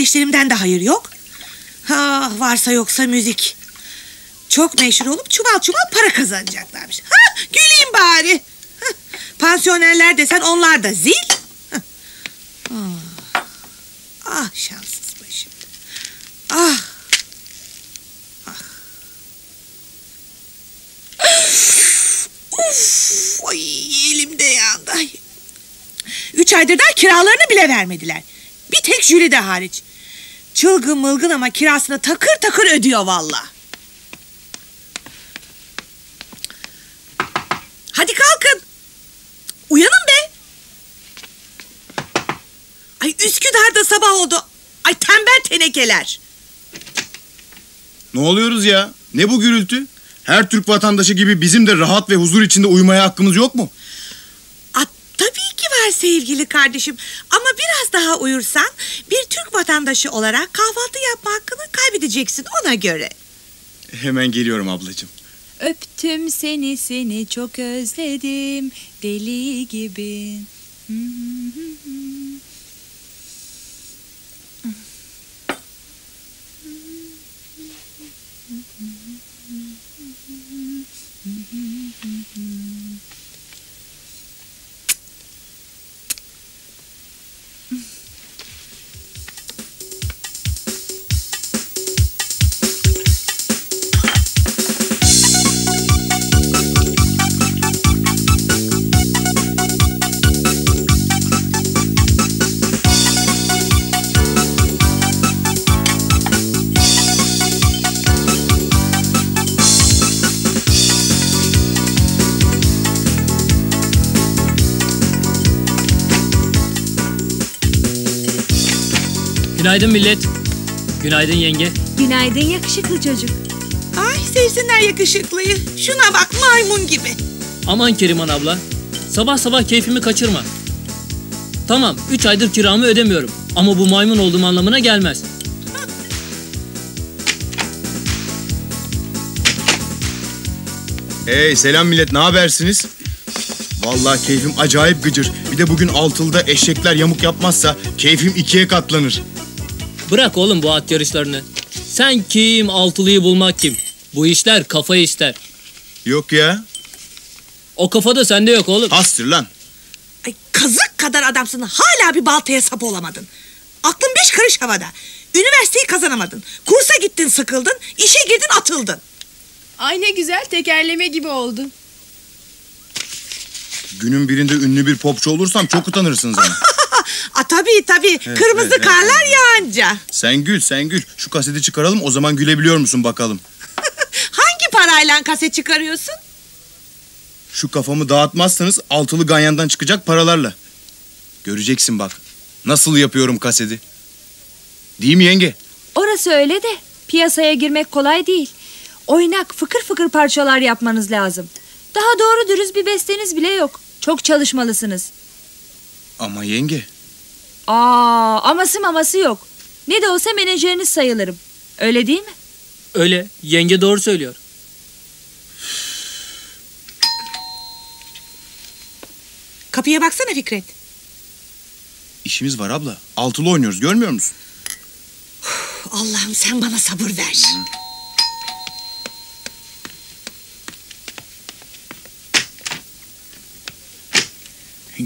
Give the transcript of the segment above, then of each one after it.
Kardeşlerimden de hayır yok. Ha, varsa yoksa müzik. Çok meşhur olup çuval çuval para kazanacaklarmış. Ha, güleyim bari. Ha, pansiyonerler desen onlar da zil. Ha. Ah, ah şanssız başım. Ah. Ah. Uf, ay elimde yandı. Üç aydır da kiralarını bile vermediler. Bir tek Jüri de hariç. Çılgın mılgın ama kirasını takır takır ödüyor valla. Hadi kalkın. Uyanın be. Ay Üsküdar'da sabah oldu. Ay tembel tenekeler. Ne oluyoruz ya? Ne bu gürültü? Her Türk vatandaşı gibi bizim de rahat ve huzur içinde uyumaya hakkımız yok mu? Var sevgili kardeşim. Ama biraz daha uyursan bir Türk vatandaşı olarak kahvaltı yapma hakkını kaybedeceksin ona göre. Hemen geliyorum ablacığım. Öptüm seni seni çok özledim deli gibi. Günaydın millet. Günaydın yenge. Günaydın yakışıklı çocuk. Ay sevsinler yakışıklıyı. Şuna bak maymun gibi. Aman Keriman abla. Sabah sabah keyfimi kaçırma. Tamam 3 aydır kiramı ödemiyorum. Ama bu maymun olduğum anlamına gelmez. Hey selam millet ne habersiniz? Vallahi keyfim acayip gıcır. Bir de bugün altılıda eşekler yamuk yapmazsa keyfim ikiye katlanır. Bırak oğlum bu at yarışlarını. Sen kim altılıyı bulmak kim? Bu işler kafa ister. Yok ya. O kafada sende yok oğlum. Hastır lan. Ay kazık kadar adamsın hala bir baltaya sap olamadın. Aklın beş karış havada. Üniversiteyi kazanamadın. Kursa gittin sıkıldın. işe girdin atıldın. Ay ne güzel tekerleme gibi oldu. Günün birinde ünlü bir popçu olursam çok utanırsınız ama. A tabii tabii. Kırmızı evet, karlar yağınca. sen gül sen gül. Şu kaseti çıkaralım o zaman gülebiliyor musun bakalım. Hangi parayla kaset çıkarıyorsun? Şu kafamı dağıtmazsanız altılı ganyandan çıkacak paralarla. Göreceksin bak. Nasıl yapıyorum kaseti. Değil mi yenge? Orası öyle de piyasaya girmek kolay değil. Oynak fıkır fıkır parçalar yapmanız lazım. Daha doğru dürüst bir besteniz bile yok. Çok çalışmalısınız. Ama yenge. Aa, aması maması yok. Ne de olsa menajeriniz sayılırım. Öyle değil mi? Öyle. Yenge doğru söylüyor. Kapıya baksana Fikret. işimiz var abla. Altılı oynuyoruz görmüyor musun? Allah'ım sen bana sabır ver.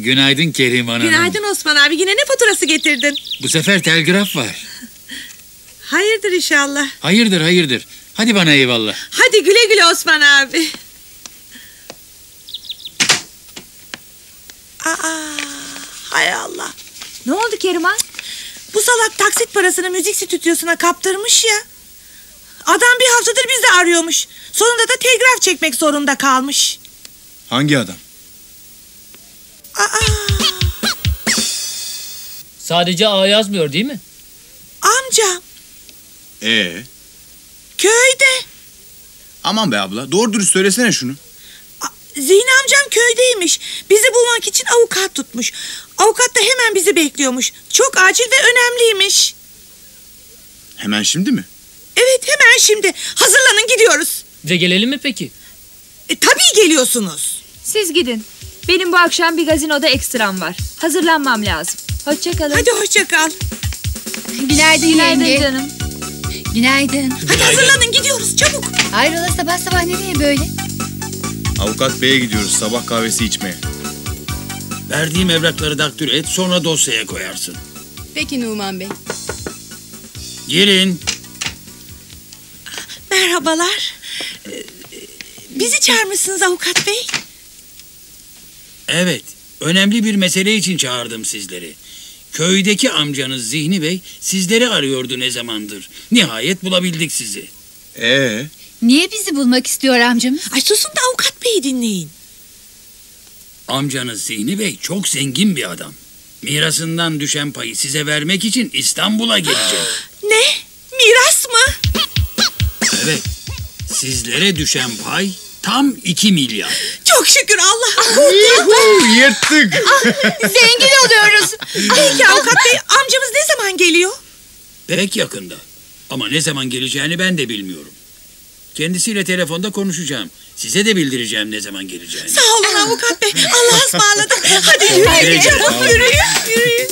Günaydın Kerim Hanım. Günaydın Osman abi. Yine ne faturası getirdin? Bu sefer telgraf var. Hayırdır inşallah. Hayırdır hayırdır. Hadi bana eyvallah. Hadi güle güle Osman abi. Aa, hay Allah. Ne oldu Keriman? Bu salak taksit parasını müzik stüdyosuna kaptırmış ya. Adam bir haftadır bizi arıyormuş. Sonunda da telgraf çekmek zorunda kalmış. Hangi adam? Aa, Sadece A yazmıyor değil mi? amcam Ee, köyde. aman be abla. Doğru dürüst söylesene şunu. A- Zihni amcam köydeymiş. Bizi bulmak için avukat tutmuş. Avukat da hemen bizi bekliyormuş. Çok acil ve önemliymiş. Hemen şimdi mi? Evet hemen şimdi. Hazırlanın gidiyoruz. Ve gelelim mi peki? E, tabii geliyorsunuz. Siz gidin. Benim bu akşam bir gazinoda ekstram var. Hazırlanmam lazım. Hoşçakalın. Hadi hoşça kal. Günaydın, Günaydın yenge. canım. Günaydın. Hadi hazırlanın gidiyoruz çabuk. Hayrola sabah sabah nereye böyle? Avukat beye gidiyoruz sabah kahvesi içmeye. Verdiğim evrakları daktür et sonra dosyaya koyarsın. Peki Numan Bey. Girin. Merhabalar. Ee, Bizi çağırmışsınız avukat bey. Evet, önemli bir mesele için çağırdım sizleri. Köydeki amcanız Zihni Bey sizleri arıyordu ne zamandır. Nihayet bulabildik sizi. Ee, Niye bizi bulmak istiyor amcamız? Ay susun da avukat beyi dinleyin. Amcanız Zihni Bey çok zengin bir adam. Mirasından düşen payı size vermek için İstanbul'a gelecek. Ne? Miras mı? Evet, sizlere düşen pay tam 2 milyar. Çok şükür Allah. yuhu, yırttık. Zengin oluyoruz. Peki avukat bey amcamız ne zaman geliyor? Pek yakında. Ama ne zaman geleceğini ben de bilmiyorum. Kendisiyle telefonda konuşacağım. Size de bildireceğim ne zaman geleceğini. Sağ olun avukat bey. Allah'a ısmarladık. Hadi yürüyün Güle güle. çabuk yürüyün. Yürüyün.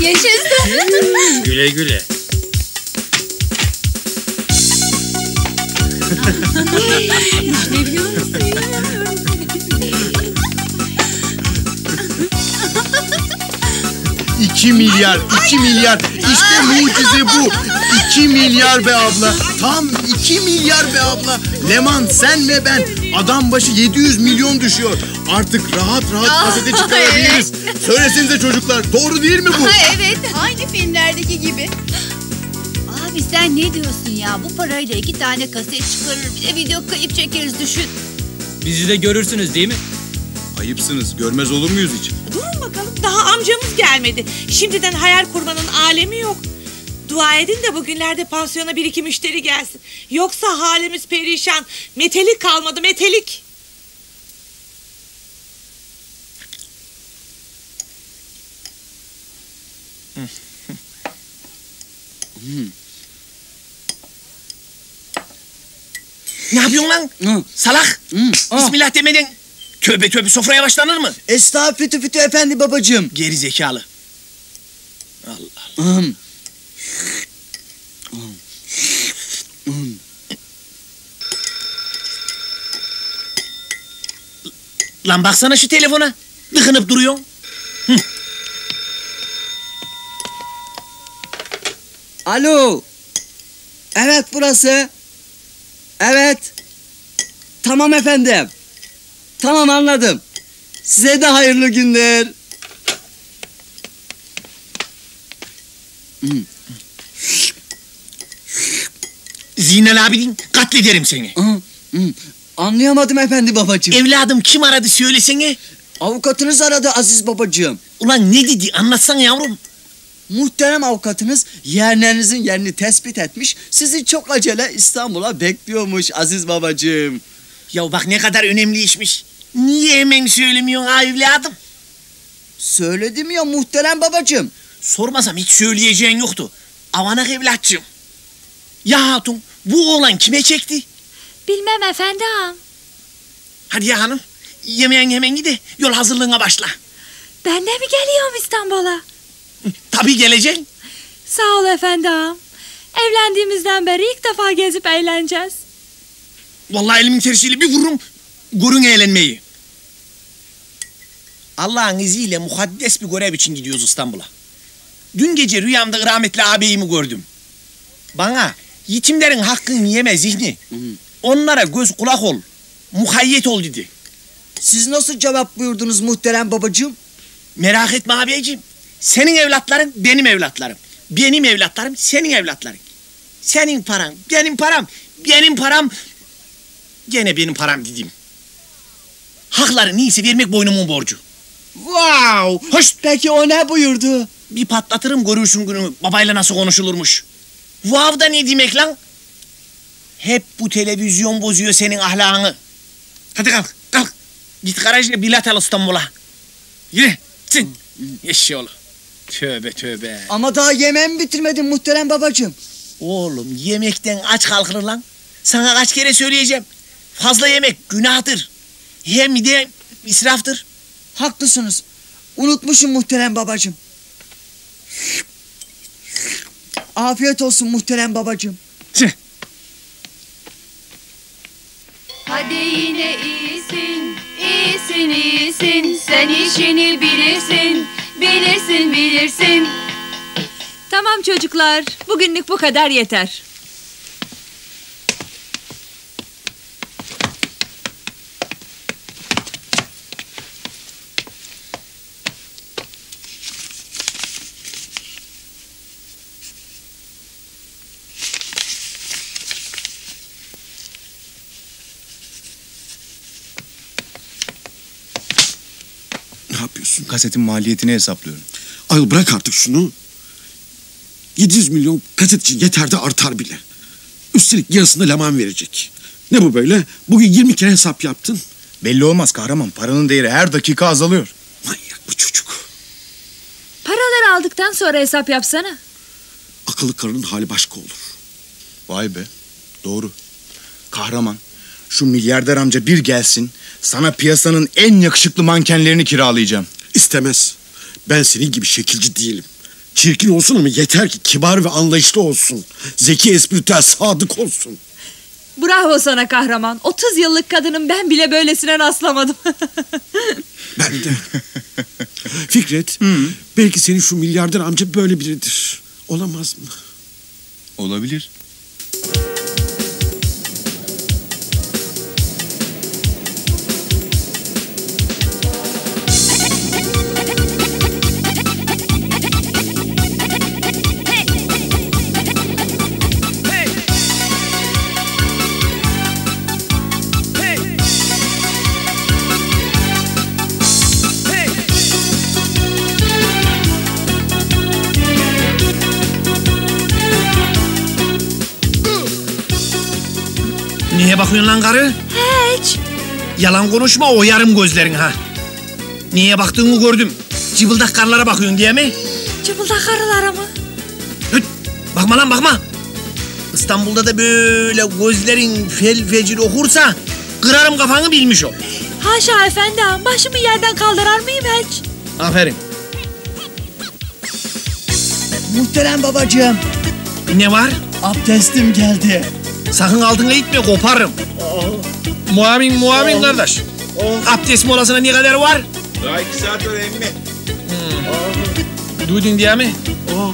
Yaşasın. Güle güle. İki milyar, iki milyar. İşte mucize bu. İki milyar be abla. Tam iki milyar be abla. Leman sen ve ben. Adam başı 700 milyon düşüyor. Artık rahat rahat gazete çıkarabiliriz. Söylesenize çocuklar. Doğru değil mi bu? evet. Aynı filmlerdeki gibi. Abi sen ne diyorsun ya? Bu parayla iki tane kaset çıkarır bir de video kayıp çekeriz düşün. Bizi de görürsünüz değil mi? Ayıpsınız. Görmez olur muyuz hiç? Durun bakalım daha amcamız gelmedi. Şimdiden hayal kurmanın alemi yok. Dua edin de bugünlerde pansiyona bir iki müşteri gelsin. Yoksa halimiz perişan. Metelik kalmadı metelik. Ne yapıyorsun lan? Salak. Bismillah demeden tövbe tövbe sofraya başlanır mı? Estağfurullah fütü fütü efendi babacığım. Geri zekalı. Allah Allah. Lan baksana şu telefona. Dıkınıp duruyor. Alo. Evet burası. Evet. Tamam efendim. Tamam anladım. Size de hayırlı günler. Zinel abidin katlederim seni. Anlayamadım efendi babacığım. Evladım kim aradı söylesene. Avukatınız aradı Aziz babacığım. Ulan ne dedi anlatsana yavrum. Muhterem avukatınız yeğenlerinizin yerini tespit etmiş. Sizi çok acele İstanbul'a bekliyormuş Aziz babacığım. Ya bak ne kadar önemli işmiş. Niye hemen söylemiyorsun ha evladım? Söyledim ya muhterem babacığım. Sormasam hiç söyleyeceğin yoktu. Avanak evlatçım. Ya hatun bu oğlan kime çekti? Bilmem efendi ağam. Hadi ya hanım yemeğin hemen gide yol hazırlığına başla. Ben de mi geliyorum İstanbul'a? Tabii geleceksin. Sağ ol efendi ağam. Evlendiğimizden beri ilk defa gezip eğleneceğiz. Vallahi elimin tersiyle bir vururum. Görün eğlenmeyi. Allah'ın izniyle mukaddes bir görev için gidiyoruz İstanbul'a. Dün gece rüyamda rahmetli ağabeyimi gördüm. Bana yetimlerin hakkını yeme zihni. Onlara göz kulak ol. Muhayyet ol dedi. Siz nasıl cevap buyurdunuz muhterem babacığım? Merak etme abiciğim. Senin evlatların benim evlatlarım. Benim evlatlarım senin evlatların. Senin paran benim param. Benim param gene benim param dedim. Hakları neyse vermek boynumun borcu. Wow! Hoş Peki o ne buyurdu? bir patlatırım görürsün günü babayla nasıl konuşulurmuş. Vav da ne demek lan? Hep bu televizyon bozuyor senin ahlakını. Hadi kalk kalk. Git garajla bilet al İstanbul'a. Yürü. Çın. Eşyolu. Tövbe tövbe. Ama daha yemeğimi bitirmedin muhterem babacığım. Oğlum yemekten aç kalkılır lan. Sana kaç kere söyleyeceğim. Fazla yemek günahtır. Hem de israftır. Haklısınız. Unutmuşum muhterem babacığım. Afiyet olsun muhterem babacığım. Hadi yine iyisin, iyisin, iyisin. Sen işini bilirsin, bilirsin, bilirsin. Tamam çocuklar. Bugünlük bu kadar yeter. Ne yapıyorsun? Kasetin maliyetini hesaplıyorum. Ayol bırak artık şunu. 700 milyon kaset için yeter de artar bile. Üstelik yarısını Leman verecek. Ne bu böyle? Bugün 20 kere hesap yaptın. Belli olmaz kahraman. Paranın değeri her dakika azalıyor. Manyak bu çocuk. Paraları aldıktan sonra hesap yapsana. Akıllı karının hali başka olur. Vay be. Doğru. Kahraman. Şu milyarder amca bir gelsin. Sana piyasanın en yakışıklı mankenlerini kiralayacağım. İstemez. Ben senin gibi şekilci değilim. Çirkin olsun ama yeter ki kibar ve anlayışlı olsun. Zeki, espritüel, sadık olsun. Bravo sana kahraman. 30 yıllık kadının ben bile böylesine rastlamadım. Ben de. Fikret, belki senin şu milyarder amca böyle biridir. Olamaz mı? Olabilir. Bakıyorsun lan karı? Hiç. Yalan konuşma o yarım gözlerin ha. Niye baktığını gördüm. Cıbıldak karlara bakıyorsun diye mi? Cıbıldak karılara mı? Hıt, bakma lan bakma. İstanbul'da da böyle gözlerin fel fecir okursa kırarım kafanı bilmiş ol. Haşa efendim. Başımı yerden kaldırar mıyım hiç? Aferin. Muhterem babacığım. Ne var? Abdestim geldi. Sakın altına itme koparım. Muamin muamin kardeş. Abdest molasına ne kadar var? Daha iki saat var emmi. Duydun diye mi?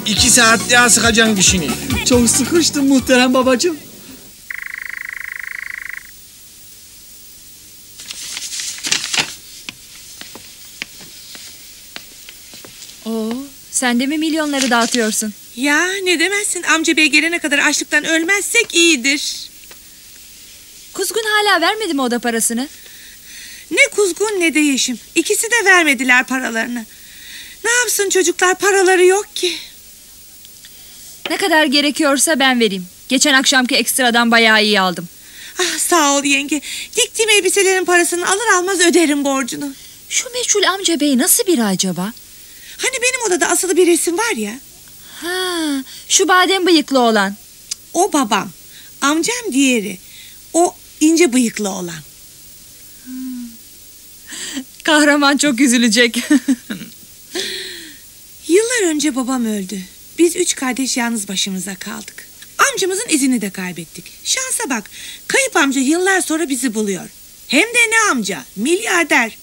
İki saat daha sıkacaksın dişini. Çok sıkıştım muhterem babacığım. Oo, sen de mi milyonları dağıtıyorsun? Ya ne demezsin amca bey gelene kadar açlıktan ölmezsek iyidir. Kuzgun hala vermedi mi oda parasını? Ne kuzgun ne de yeşim. İkisi de vermediler paralarını. Ne yapsın çocuklar paraları yok ki. Ne kadar gerekiyorsa ben vereyim. Geçen akşamki ekstradan bayağı iyi aldım. Ah sağ ol yenge. Diktiğim elbiselerin parasını alır almaz öderim borcunu. Şu meçhul amca bey nasıl biri acaba? Hani benim odada asılı bir resim var ya. Ha, şu badem bıyıklı olan. O babam. Amcam diğeri. O ince bıyıklı olan. Kahraman çok üzülecek. Yıllar önce babam öldü. Biz üç kardeş yalnız başımıza kaldık. Amcamızın izini de kaybettik. Şansa bak. Kayıp amca yıllar sonra bizi buluyor. Hem de ne amca? Milyarder.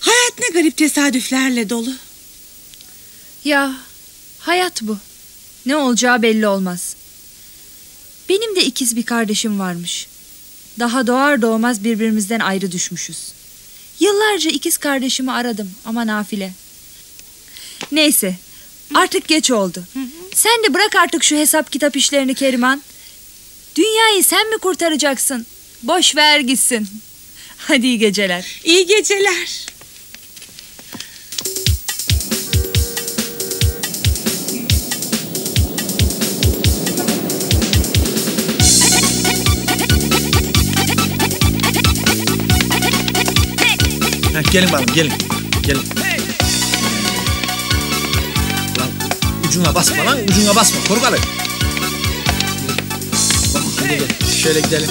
Hayat ne garip tesadüflerle dolu. ya hayat bu. Ne olacağı belli olmaz. Benim de ikiz bir kardeşim varmış. Daha doğar doğmaz birbirimizden ayrı düşmüşüz. Yıllarca ikiz kardeşimi aradım ama nafile. Neyse artık geç oldu. Sen de bırak artık şu hesap kitap işlerini Keriman. Dünyayı sen mi kurtaracaksın? Boş ver gitsin. Hadi iyi geceler. İyi geceler. Ha, gelin bakalım gelin. Gelin. Lan ucuna basma lan ucuna basma korukalı. Bak şöyle gel. Şöyle gidelim.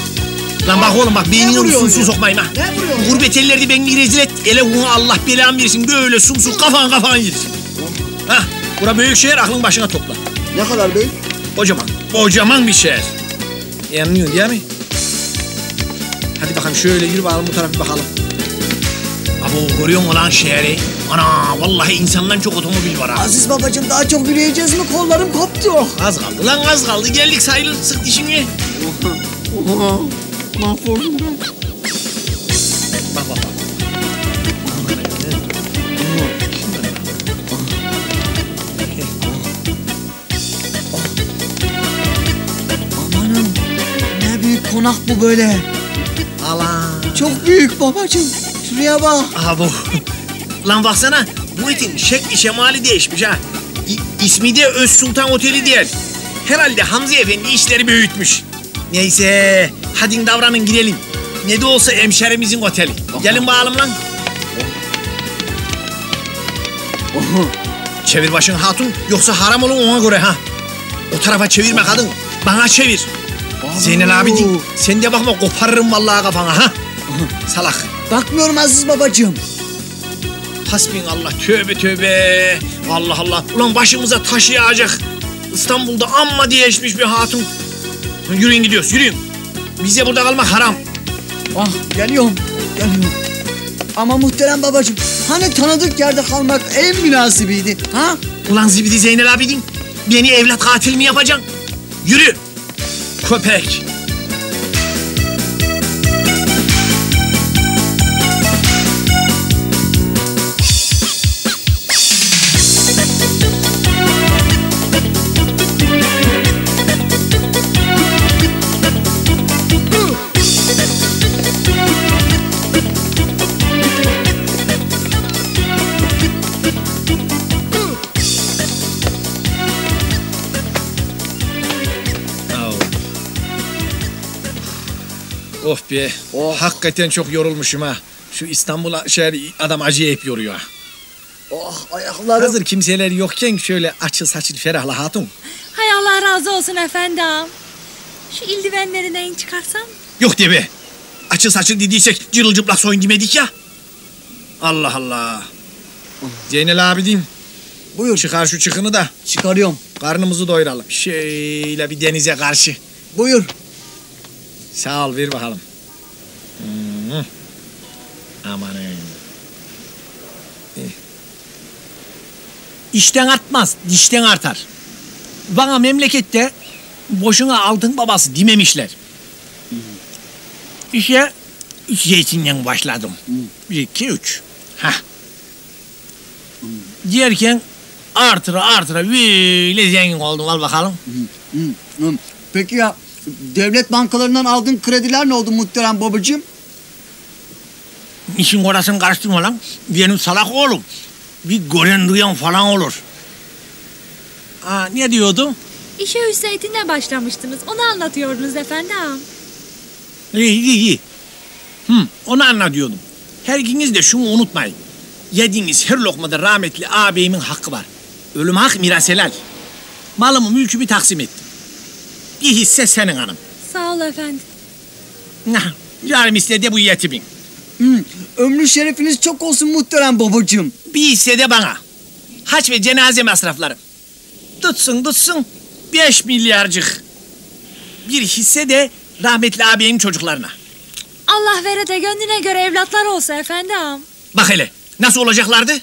Lan bak oğlum bak beynine su su sokmayın ha. Ne vuruyorsun? Gurbet ellerde beni rezil et. Ele bunu Allah belanı versin. Böyle sumsuk kafan kafan girsin. Hah. Bura büyük şehir aklın başına topla. Ne kadar büyük? Kocaman. Kocaman bir şehir. Anlıyorsun değil mi? Hadi bakalım şöyle yürü bakalım bu tarafa bir bakalım. Abo görüyor musun lan şehri? Ana vallahi insandan çok otomobil var ha. Aziz babacığım daha çok yürüyeceğiz mi? Kollarım koptu. Az kaldı lan az kaldı. Geldik sayılır sık dişini. Mahvoldum ben. Bak bak bak. Amanım ne büyük konak bu böyle. Allah. Çok büyük babacığım. Şuraya bak. Abo. Lan baksana bu etin şekli şemali değişmiş ha. İ- ismi de Öz Sultan Oteli değil. Herhalde Hamza Efendi işleri büyütmüş. Neyse hadi davranın gidelim. Ne de olsa hemşerimizin oteli. Gelin bakalım lan. Çevir başın hatun yoksa haram olun ona göre ha. O tarafa çevirme kadın. Bana çevir. Zeynel abi din. Sen de bakma koparırım vallahi kafana ha. Salak. Bakmıyorum Aziz babacığım. Hasbinallah tövbe tövbe. Allah Allah. Ulan başımıza taş yağacak. İstanbul'da amma değişmiş bir hatun. Yürüyün gidiyoruz yürüyün. Bize burada kalmak haram. Ah geliyorum. Geliyorum. Ama muhterem babacığım hani tanıdık yerde kalmak en münasibiydi. Ha? Ulan zibidi Zeynel abidin. Beni evlat katil mi yapacaksın? Yürü. Köpek. Oh be. Hakikaten çok yorulmuşum ha. Şu İstanbul'a şehir adam acayip yoruyor ha. Oh ayaklarım. Hazır kimseler yokken şöyle açıl saçıl ferahla hatun. Hay Allah razı olsun efendim. Şu ildivenlerini en çıkarsam. Yok diye be. Açıl saçıl dediysek cırılcıplak soyun demedik ya. Allah Allah. Zeynel abidin Buyur çıkar şu çıkını da çıkarıyorum. karnımızı doyuralım. Şöyle bir denize karşı. Buyur. Sağ ol ver bakalım. Hmm. Amanın. Eh. İşten artmaz, dişten artar. Bana memlekette boşuna altın babası dememişler. İşe üç zeytinden başladım. Bir, iki, üç. Hah. Diyerken artıra artıra böyle zengin oldum. Al bakalım. Hı, hı. Peki ya devlet bankalarından aldığın krediler ne oldu muhterem babacığım? İşin orasını karıştırma lan. Benim salak oğlum. Bir gören duyan falan olur. Aa, ne diyordum? İşe üç zeytinle başlamıştınız. Onu anlatıyordunuz efendim. İyi iyi iyi. Hı, onu anlatıyordum. Her ikiniz de şunu unutmayın. Yediğiniz her lokmada rahmetli ağabeyimin hakkı var. Ölüm hak miras helal. Malımı mülkümü taksim ettim. Bir hisse senin hanım. Sağ ol efendim. Yarım hisse de bu yetimin. Hı, ömrü şerefiniz çok olsun muhterem babacığım. Bir hisse de bana. Haç ve cenaze masraflarım. Tutsun tutsun. Beş milyarcık. Bir hisse de rahmetli ağabeyimin çocuklarına. Allah vere de gönlüne göre evlatlar olsa efendim. Bak hele nasıl olacaklardı?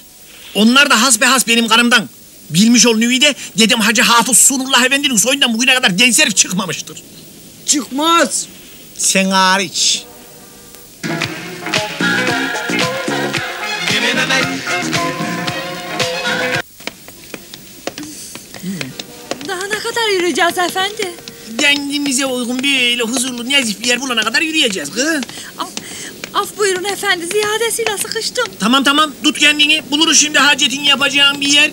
Onlar da has be has benim kanımdan. Bilmiş ol Nüvi dedim Hacı Hafız Sunullah Efendi'nin soyundan bugüne kadar genç herif çıkmamıştır. Çıkmaz. Sen hariç. Kadar yürüyeceğiz efendi? Dengimize uygun böyle huzurlu nezih bir yer bulana kadar yürüyeceğiz kız. Af, af buyurun efendi ziyadesiyle sıkıştım. Tamam tamam tut kendini buluruz şimdi hacetini yapacağın bir yer.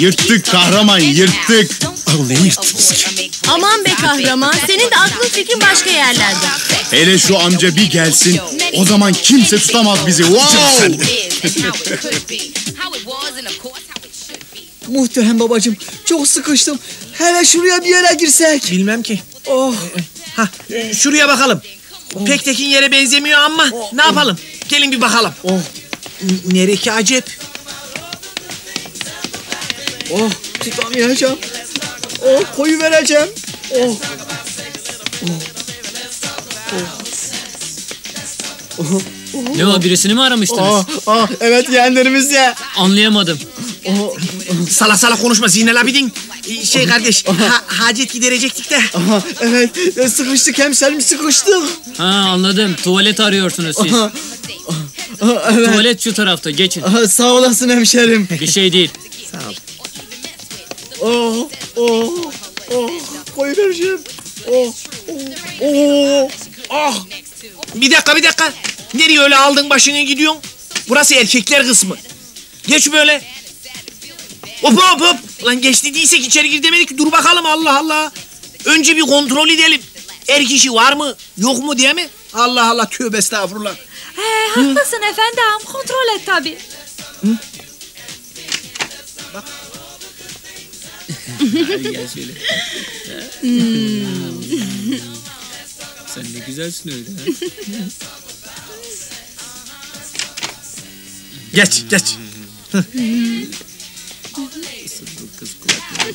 Yırttık kahraman yırttık. Al ne yırt? Aman be kahraman senin de aklın fikrin başka yerlerde. Hele şu amca bir gelsin. O zaman kimse tutamaz bizi. Wow! Muhterem babacığım çok sıkıştım. Hele şuraya bir yere girsek. Bilmem ki. Oh. Ha, şuraya bakalım. Pek tekin yere benzemiyor ama ne yapalım? Gelin bir bakalım. Oh. Nere ki acep? Oh tutamayacağım. Oh koyu vereceğim. Oh. Ne o birisini mi aramıştınız? Oh, oh, evet yeğenlerimiz ya. Anlayamadım. Sala sala konuşma Zinel abidin. Şey kardeş, ha- hacet giderecektik de. Aha, evet e, sıkıştık hemşerim sıkıştık. Ha anladım. Tuvalet arıyorsunuz siz. Aha, aha, evet. Tuvalet şu tarafta. Geçin. Aha, sağ olasın hemşerim. Bir şey değil. Oh, oh, oh, koyu vereceğim. Oh, oh, oh. Ah! Bir dakika bir dakika. Nereye öyle aldın başını gidiyorsun? Burası erkekler kısmı. Geç böyle. Hop hop hop. Lan geç dediysek içeri gir demedik. Dur bakalım Allah Allah. Önce bir kontrol edelim. Er kişi var mı yok mu diye mi? Allah Allah tövbe estağfurullah. He, haklısın efendim. Kontrol et tabii. Gel şöyle. Sen ne güzelsin öyle. Geç geç. Kız kulakları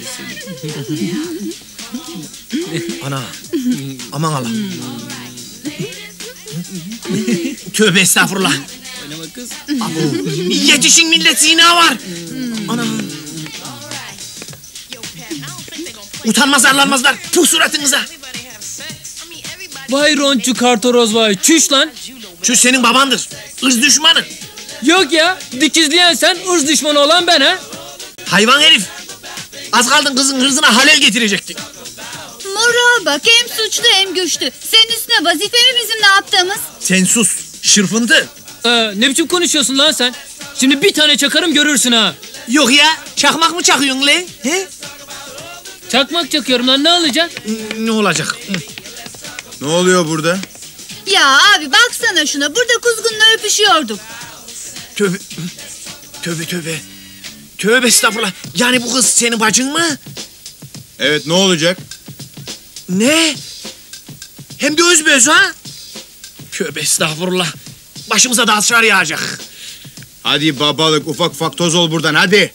Ana. Aman Allah. tövbe estağfurullah. Oynama kız. Yetişin millet zina var. Ana. Utanmaz arlanmazlar. Puh suratınıza. Vay Ronçu Kartoroz vay. Çüş lan. Şu senin babandır. Irz düşmanı. Yok ya. Dikizleyen sen, ırz düşmanı olan ben ha. Hayvan herif. Az kaldın kızın hırzına halel getirecektik. Mora bak hem suçlu hem güçlü. Senin üstüne vazife mi bizim ne yaptığımız? Sen sus. Şırfıntı. Ee, ne biçim konuşuyorsun lan sen? Şimdi bir tane çakarım görürsün ha. Yok ya. Çakmak mı çakıyorsun lan? He? Çakmak çakıyorum lan ne olacak? Ne olacak? Ne oluyor burada? Ya abi baksana şuna burada kuzgunla öpüşüyorduk. Tövbe. Tövbe tövbe. Tövbe estağfurullah. Yani bu kız senin bacın mı? Evet ne olacak? Ne? Hem de özböz ha? Tövbe estağfurullah. Başımıza da asrar yağacak. Hadi babalık ufak ufak toz ol buradan hadi.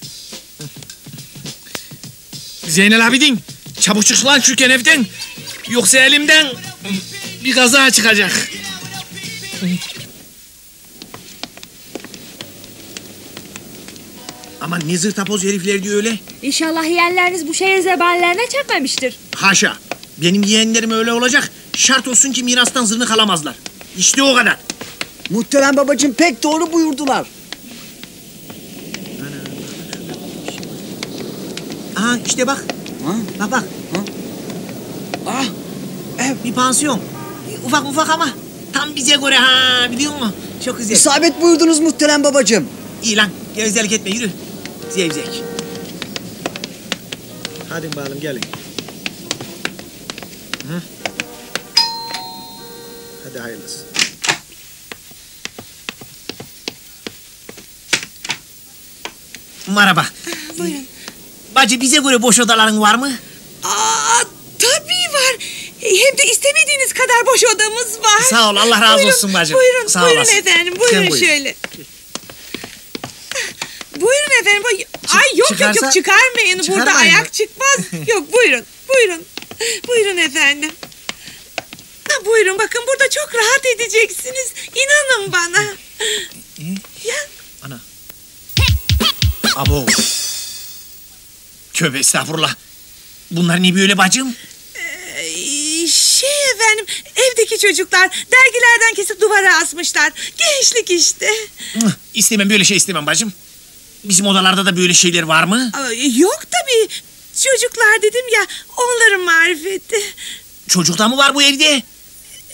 Zeynel abidin. Çabuk çık lan şu keneften. Yoksa elimden bir kaza çıkacak. Aman ne zırtapoz herifler diyor öyle. İnşallah yeğenleriniz bu şehir zebanlarına çekmemiştir. Haşa. Benim yeğenlerim öyle olacak. Şart olsun ki mirastan zırnık alamazlar. İşte o kadar. Muhterem babacığım pek doğru buyurdular. Aha işte bak. Ha? Bak bak. Ah, Evet bir pansiyon. Ufak ufak ama tam bize göre ha biliyor musun? Çok güzel. isabet buyurdunuz muhterem babacığım. İyi lan gevezelik etme yürü. Zevzek. Hadi bakalım gelin. Hı? Hadi hayırlısı. Merhaba. Buyurun. Bacı bize göre boş odaların var mı? Aa, tabii var. Hem de istemediğiniz kadar boş odamız var. Sağ ol, Allah razı Buyurun, olsun bacım. Buyurun, Sağ buyurun olasın. efendim. Sen Buyurun buyur. şöyle. Buyurun efendim. Buy- Ay yok yok çıkarsa- yok çıkarmayın. Burada Çıkarmayın ayak mı? çıkmaz. yok buyurun. Buyurun. Buyurun efendim. Ha, buyurun bakın burada çok rahat edeceksiniz. İnanın bana. Ya Abo. Tövbe estağfurullah. Bunlar ne böyle bacım? Ee, Şey efendim evdeki çocuklar dergilerden kesip duvara asmışlar. Gençlik işte. İstemem böyle şey istemem bacım. Bizim odalarda da böyle şeyler var mı? Yok tabii. Çocuklar dedim ya onların marifeti. Çocukta mı var bu evde?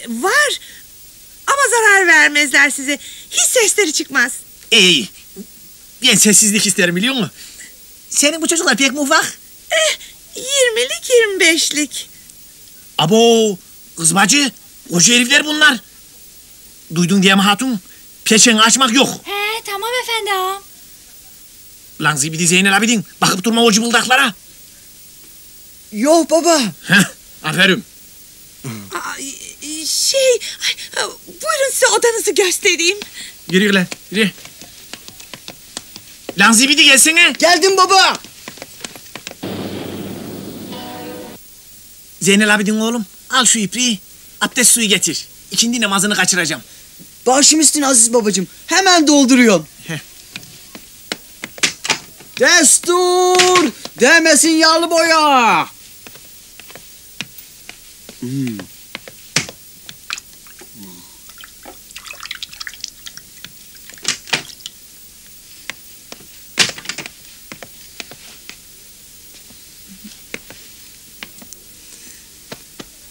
Var ama zarar vermezler size. Hiç sesleri çıkmaz. İyi. Ben sessizlik isterim biliyor musun? Senin bu çocuklar pek mi ufak? Eh, Yirmilik yirmi beşlik. Abo kız bacı koca herifler bunlar. Duydun diye mi hatun? Peşeni açmak yok. He tamam efendim. Lan zibidi Zeynel abidin bakıp durma o cıbıldaklara. Yok baba. Heh, aferin. Şey, ay, buyurun size odanızı göstereyim. Yürü lan yürü. Lan zibidi gelsene. Geldim baba. Zeynel abidin oğlum al şu ipliği. Abdest suyu getir. İkindi namazını kaçıracağım. Başım üstüne Aziz babacığım. Hemen dolduruyorum. Heh. Destur! Demesin yağlı boya.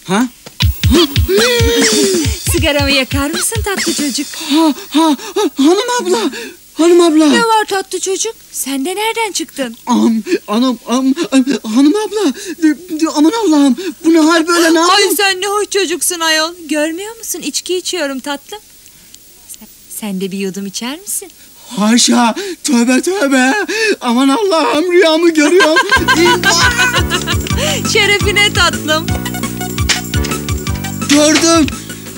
Ha? Sigaramı yakar mısın tatlı çocuk? Ha, ha, ha, hanım abla. Hanım abla. Ne var tatlı çocuk? Sen de nereden çıktın? Am, anam, am, am, hanım abla. De- Aman Allah'ım. Bu ne hal böyle ne Ay yapayım? sen ne hoş çocuksun ayol. Görmüyor musun? İçki içiyorum tatlım. Sen, sen de bir yudum içer misin? Haşa. Tövbe tövbe. Aman Allah'ım rüyamı görüyorum. İmdat. Şerefine tatlım. Gördüm.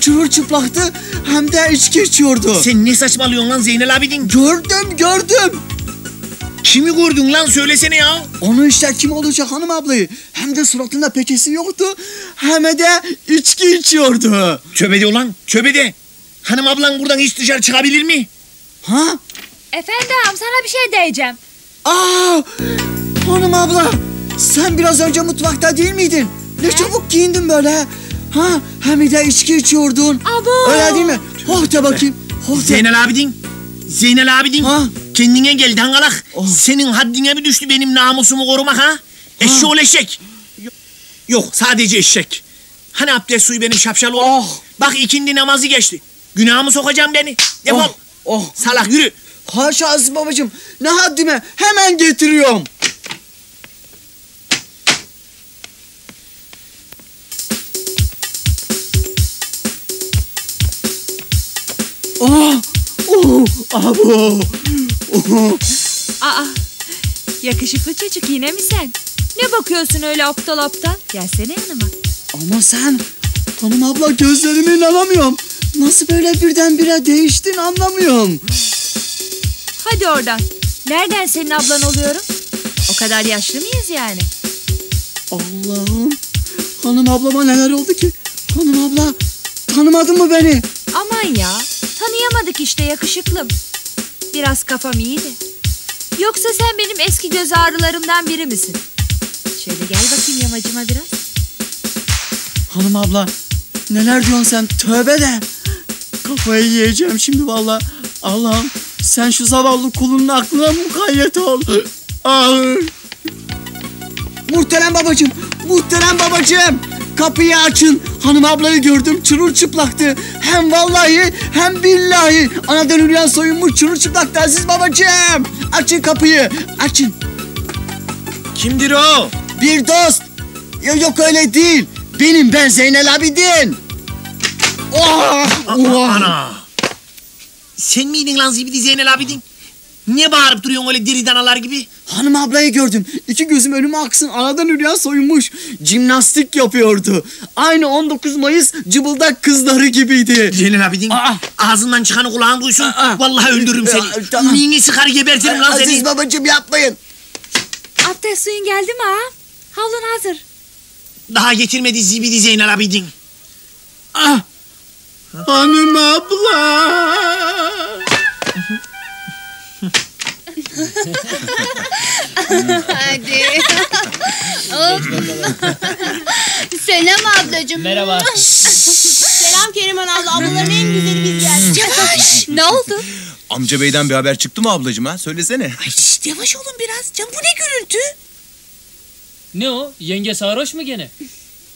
Çırılçıplaktı hem de içki içiyordu. Sen ne saçmalıyorsun lan Zeynel abidin? Gördüm gördüm. Kimi gördün lan söylesene ya. Onu işte kim olacak hanım ablayı? Hem de suratında pekesi yoktu. Hem de içki içiyordu. Tövbe ulan tövbe Hanım ablan buradan hiç dışarı çıkabilir mi? Ha? Efendim sana bir şey diyeceğim. Aa! Hanım abla sen biraz önce mutfakta değil miydin? Ne çabuk giyindin böyle. Ha? Hem de içki içiyordun. Abo. Öyle değil mi? Oh de bakayım. Oh de. Zeynel abidin. Zeynel abidin. Ha? Kendine gel dangalak. Oh. Senin haddine mi düştü benim namusumu korumak ha? Eşşoğlu eşek. Yok sadece eşek. Hani abdest suyu benim şapşal oğlum. Oh. Bak ikindi namazı geçti. Günahımı sokacağım beni. Defol. Oh. Oh. Salak yürü. Haşa Aziz babacığım. Ne haddime hemen getiriyorum. Oh, oh, abo. Oh. Aa, yakışıklı çocuk yine mi sen? Ne bakıyorsun öyle aptal aptal? Gelsene yanıma. Ama sen hanım abla gözlerime inanamıyorum. Nasıl böyle birdenbire değiştin anlamıyorum. Hadi oradan. Nereden senin ablan oluyorum? O kadar yaşlı mıyız yani? Allah'ım. Hanım ablama neler oldu ki? Hanım abla tanımadın mı beni? Aman ya, tanıyamadık işte yakışıklım. Biraz kafam iyiydi. Yoksa sen benim eski göz ağrılarımdan biri misin? Şöyle gel bakayım yamacıma biraz. Hanım abla neler diyorsun sen tövbe de. Kafayı yiyeceğim şimdi valla. Allah'ım sen şu zavallı kulunun aklına mukayyet ol. Ah. Muhterem babacığım, muhterem babacığım. Kapıyı açın. Hanım ablayı gördüm çırılçıplaktı. Hem vallahi hem billahi. Anadan üryan soyunmuş çırılçıplaktı Aziz babacığım. Açın kapıyı, açın. Kimdir o? Bir dost. Ya yok öyle değil. Benim ben Zeynel Abidin. Oh, oh. Ana. Sen miydin lan zibidi Zeynel abidin? Niye bağırıp duruyorsun öyle diri danalar gibi? Hanım ablayı gördüm. İki gözüm önüme aksın. Anadan üryan soyunmuş. Jimnastik yapıyordu. Aynı 19 Mayıs cıbıldak kızları gibiydi. Zeynel abidin Aa. ağzından çıkanı kulağın duysun. Aa. Vallahi öldürürüm seni. Aa, tamam. İliğini sıkar gebertirim lan Aziz seni. babacığım yapmayın. Abdest suyun geldi mi ha? Havlun hazır. Daha getirmedi zibidi Zeynel abidin. Ah. Hanım abla. Hadi. Hop. Selam ablacığım. Merhaba. Selam Keriman abla. Ablaların en güzeli biz geldik. Yavaş. Ne oldu? Amca beyden bir haber çıktı mı ablacığım ha? Söylesene. Ay, şişt, yavaş olun biraz. Canım bu ne gürültü? Ne o? Yenge sarhoş mu gene?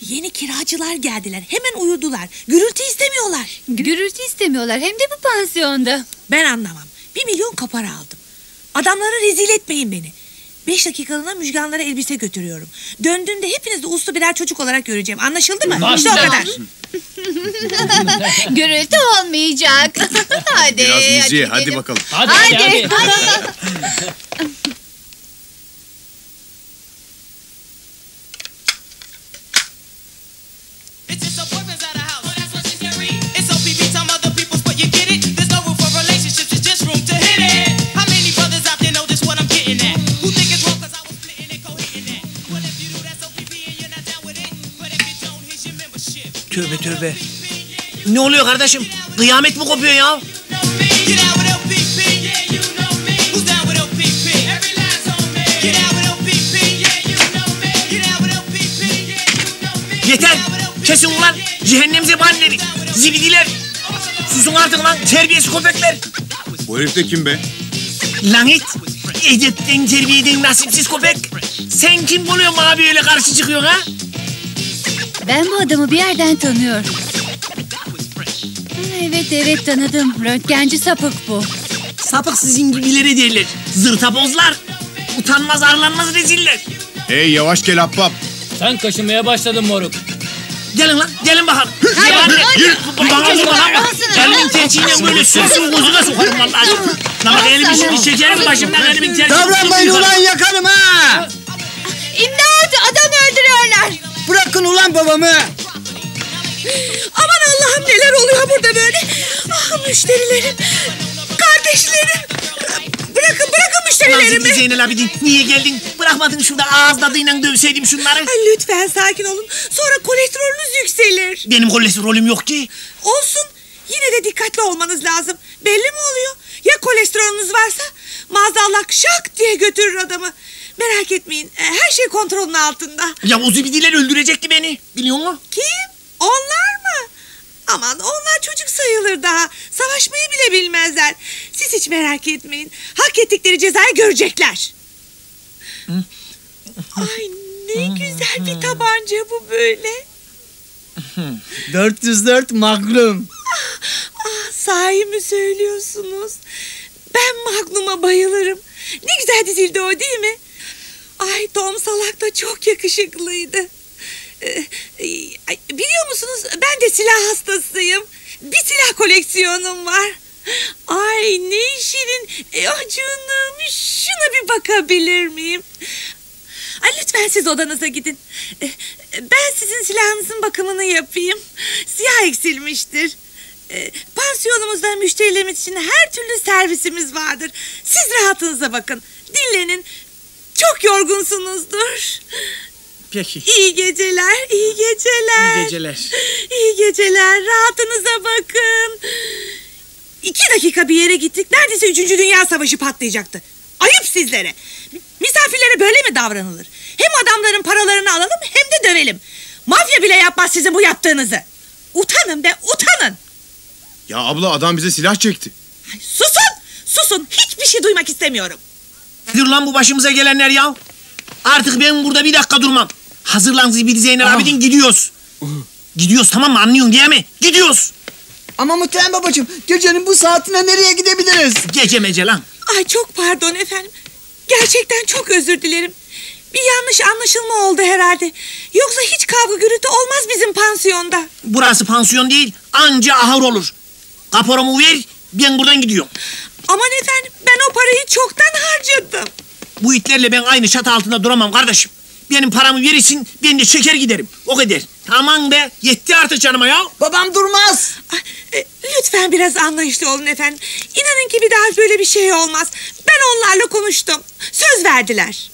Yeni kiracılar geldiler. Hemen uyudular. Gürültü istemiyorlar. Gürültü istemiyorlar hem de bu pansiyonda. Ben anlamam. Bir milyon kapara aldım. Adamlara rezil etmeyin beni. Beş dakikalığına müjganlara elbise götürüyorum. Döndüğümde hepiniz de uslu birer çocuk olarak göreceğim. Anlaşıldı mı? İşte o kadar. Gürültü olmayacak. hadi. Biraz müziğe hadi gidelim. bakalım. Hadi hadi hadi. It's just a Tövbe tövbe. Ne oluyor kardeşim? Kıyamet mi kopuyor ya? Yeter. Kesin ulan. Cehennem zebanleri. Zibidiler. Susun artık lan. Terbiyesiz köpekler. Bu herif de kim be? Lanet. Edepten terbiyeden nasipsiz köpek. Sen kim oluyorsun bana böyle karşı çıkıyorsun ha? Ben bu adamı bir yerden tanıyorum. Evet evet tanıdım. Röntgenci sapık bu. Sapık sizin gibileri derler. Zırtapozlar. Utanmaz arlanmaz reziller. Hey yavaş gel Abbab. Sen kaşınmaya başladın moruk. Gelin lan gelin bakalım. Gelin yürü. Bana vurma lan. Alsana. Elimin tersiyle böyle sürsün gözüne sokarım vallahi. Lan bak elimi şimdi çekerim başımdan elimin tersiyle. Davranmayın ulan yakarım ha. İmdat. Bırakın ulan babamı. Aman Allah'ım neler oluyor burada böyle. Ah müşterilerim. Kardeşlerim. Bırakın bırakın Ulan müşterilerimi. Zeki Zeynel abidin niye geldin? Bırakmadın şurada ağız tadıyla dövseydim şunları. Ay, lütfen sakin olun. Sonra kolesterolünüz yükselir. Benim kolesterolüm yok ki. Olsun. Yine de dikkatli olmanız lazım. Belli mi oluyor? Ya kolesterolünüz varsa maazallah şak diye götürür adamı. Merak etmeyin. e, Her şey kontrolün altında. Ya o zibidiler öldürecekti beni. Biliyor musun? Kim? Onlar mı? Aman onlar çocuk sayılır daha. Savaşmayı bile bilmezler. Siz hiç merak etmeyin. Hak ettikleri cezayı görecekler. Ay ne güzel bir tabanca bu böyle. 404 magnum. Ah, sahi mi söylüyorsunuz? Ben Magnum'a bayılırım. Ne güzel dizildi o değil mi? Ay Tom Salak da çok yakışıklıydı. Ee, e, biliyor musunuz ben de silah hastasıyım. Bir silah koleksiyonum var. Ay ne şirin. E, ah şuna bir bakabilir miyim? Ay lütfen siz odanıza gidin. Ee, Ben sizin silahınızın bakımını yapayım. Siyah eksilmiştir. Ee, Pansiyonumuzda müşterilerimiz için her türlü servisimiz vardır. Siz rahatınıza bakın. Dinlenin. Çok yorgunsunuzdur. Peki. İyi geceler, iyi geceler. İyi geceler. İyi geceler, rahatınıza bakın. İki dakika bir yere gittik. Neredeyse üçüncü dünya savaşı patlayacaktı. Ayıp sizlere. Misafirlere böyle mi davranılır? Hem adamların paralarını alalım hem de dövelim. Mafya bile yapmaz sizin bu yaptığınızı. Utanın be, utanın. Ya abla adam bize silah çekti. Ay, susun, susun. Hiçbir şey duymak istemiyorum. Nedir lan bu başımıza gelenler ya? Artık ben burada bir dakika durmam. Hazırlan Zibidi Zeynel abidin gidiyoruz. Gidiyoruz tamam mı anlıyorsun değil mi? Gidiyoruz. Ama muhterem babacığım gecenin bu saatine nereye gidebiliriz? Gece mece lan. Ay çok pardon efendim. Gerçekten çok özür dilerim. Bir yanlış anlaşılma oldu herhalde. Yoksa hiç kavga gürültü olmaz bizim pansiyonda. Burası pansiyon değil anca ahır olur. Kaporamı ver ben buradan gidiyorum. Aman efendim ben o parayı çoktan harcadım. Bu itlerle ben aynı çatı altında duramam kardeşim. Benim paramı verirsin ben de çeker giderim. O kadar. Tamam be yetti artık canıma ya. Babam durmaz. Ay, e, lütfen biraz anlayışlı olun efendim. İnanın ki bir daha böyle bir şey olmaz. Ben onlarla konuştum. Söz verdiler.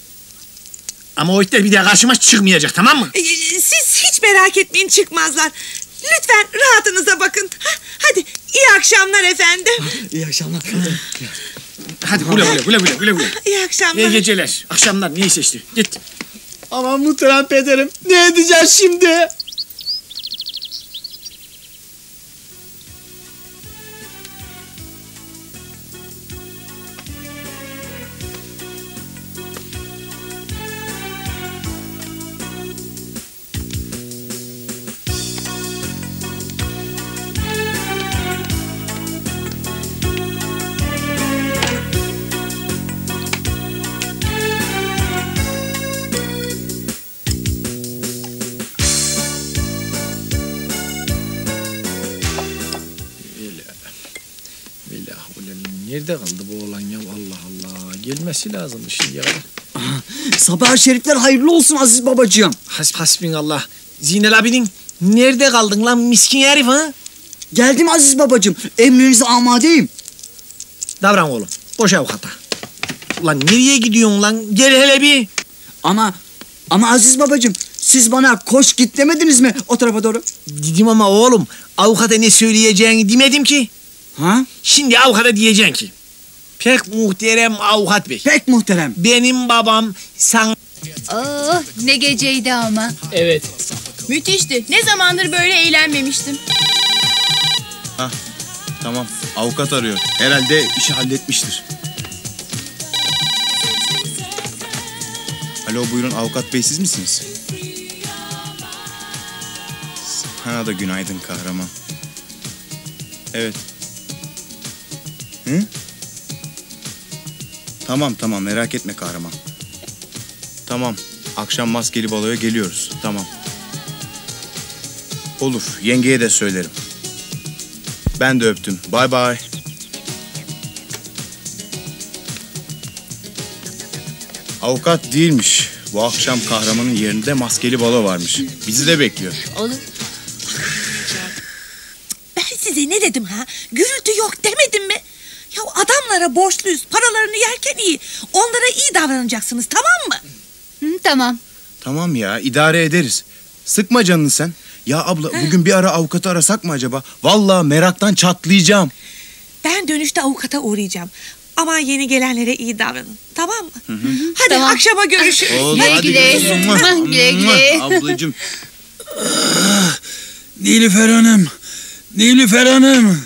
Ama o itler bir daha karşıma çıkmayacak tamam mı? E, Siz hiç merak etmeyin çıkmazlar. Lütfen rahatınıza bakın. Ha, hadi iyi akşamlar efendim. İyi akşamlar. Hadi güle güle güle güle güle güle. İyi akşamlar. İyi geceler. Akşamlar neyse işte. Git. Aman muhterem pederim ne edeceğiz şimdi? Nerede kaldı bu oğlan ya Allah Allah. Gelmesi lazımdı şimdiye kadar. Sabah şerifler hayırlı olsun Aziz babacığım. Has, hasbinallah. Zinel abinin nerede kaldın lan miskin herif ha? Geldim Aziz babacığım. Emrinize amadeyim. Davran oğlum. Boş avukata. Ulan nereye gidiyorsun lan? Gel hele bir. Ama ama Aziz babacığım siz bana koş git demediniz mi o tarafa doğru? Dedim ama oğlum avukata ne söyleyeceğini demedim ki. Ha? Şimdi avukata diyeceksin ki. Pek muhterem avukat bey. Pek muhterem. Benim babam san... Oh ne geceydi ama. Evet. Müthişti. Ne zamandır böyle eğlenmemiştim. Tamam. Avukat arıyor. Herhalde işi halletmiştir. Alo buyurun avukat bey siz misiniz? Sana da günaydın kahraman. Evet. Hı? Tamam tamam merak etme kahraman. Tamam. Akşam maskeli baloya geliyoruz. Tamam. Olur. Yengeye de söylerim. Ben de öptüm. Bay bay. Avukat değilmiş. Bu akşam kahramanın yerinde maskeli balo varmış. Bizi de bekliyor. Olur. Ben size ne dedim ha? Gürültü yok demedim mi? Ya adamlara borçluyuz. Paralarını yerken iyi. Onlara iyi davranacaksınız tamam mı? Hı, tamam. Tamam ya idare ederiz. Sıkma canını sen. Ya abla bugün bir ara avukatı arasak mı acaba? Vallahi meraktan çatlayacağım. Ben dönüşte avukata uğrayacağım. Ama yeni gelenlere iyi davranın. Tamam mı? Hadi Tamam. akşama görüşürüz. Oldu, Güle hadi güle. görüşürüz. Mua, güle güle. Ablacığım. Nilüfer Hanım. Nilüfer Hanım.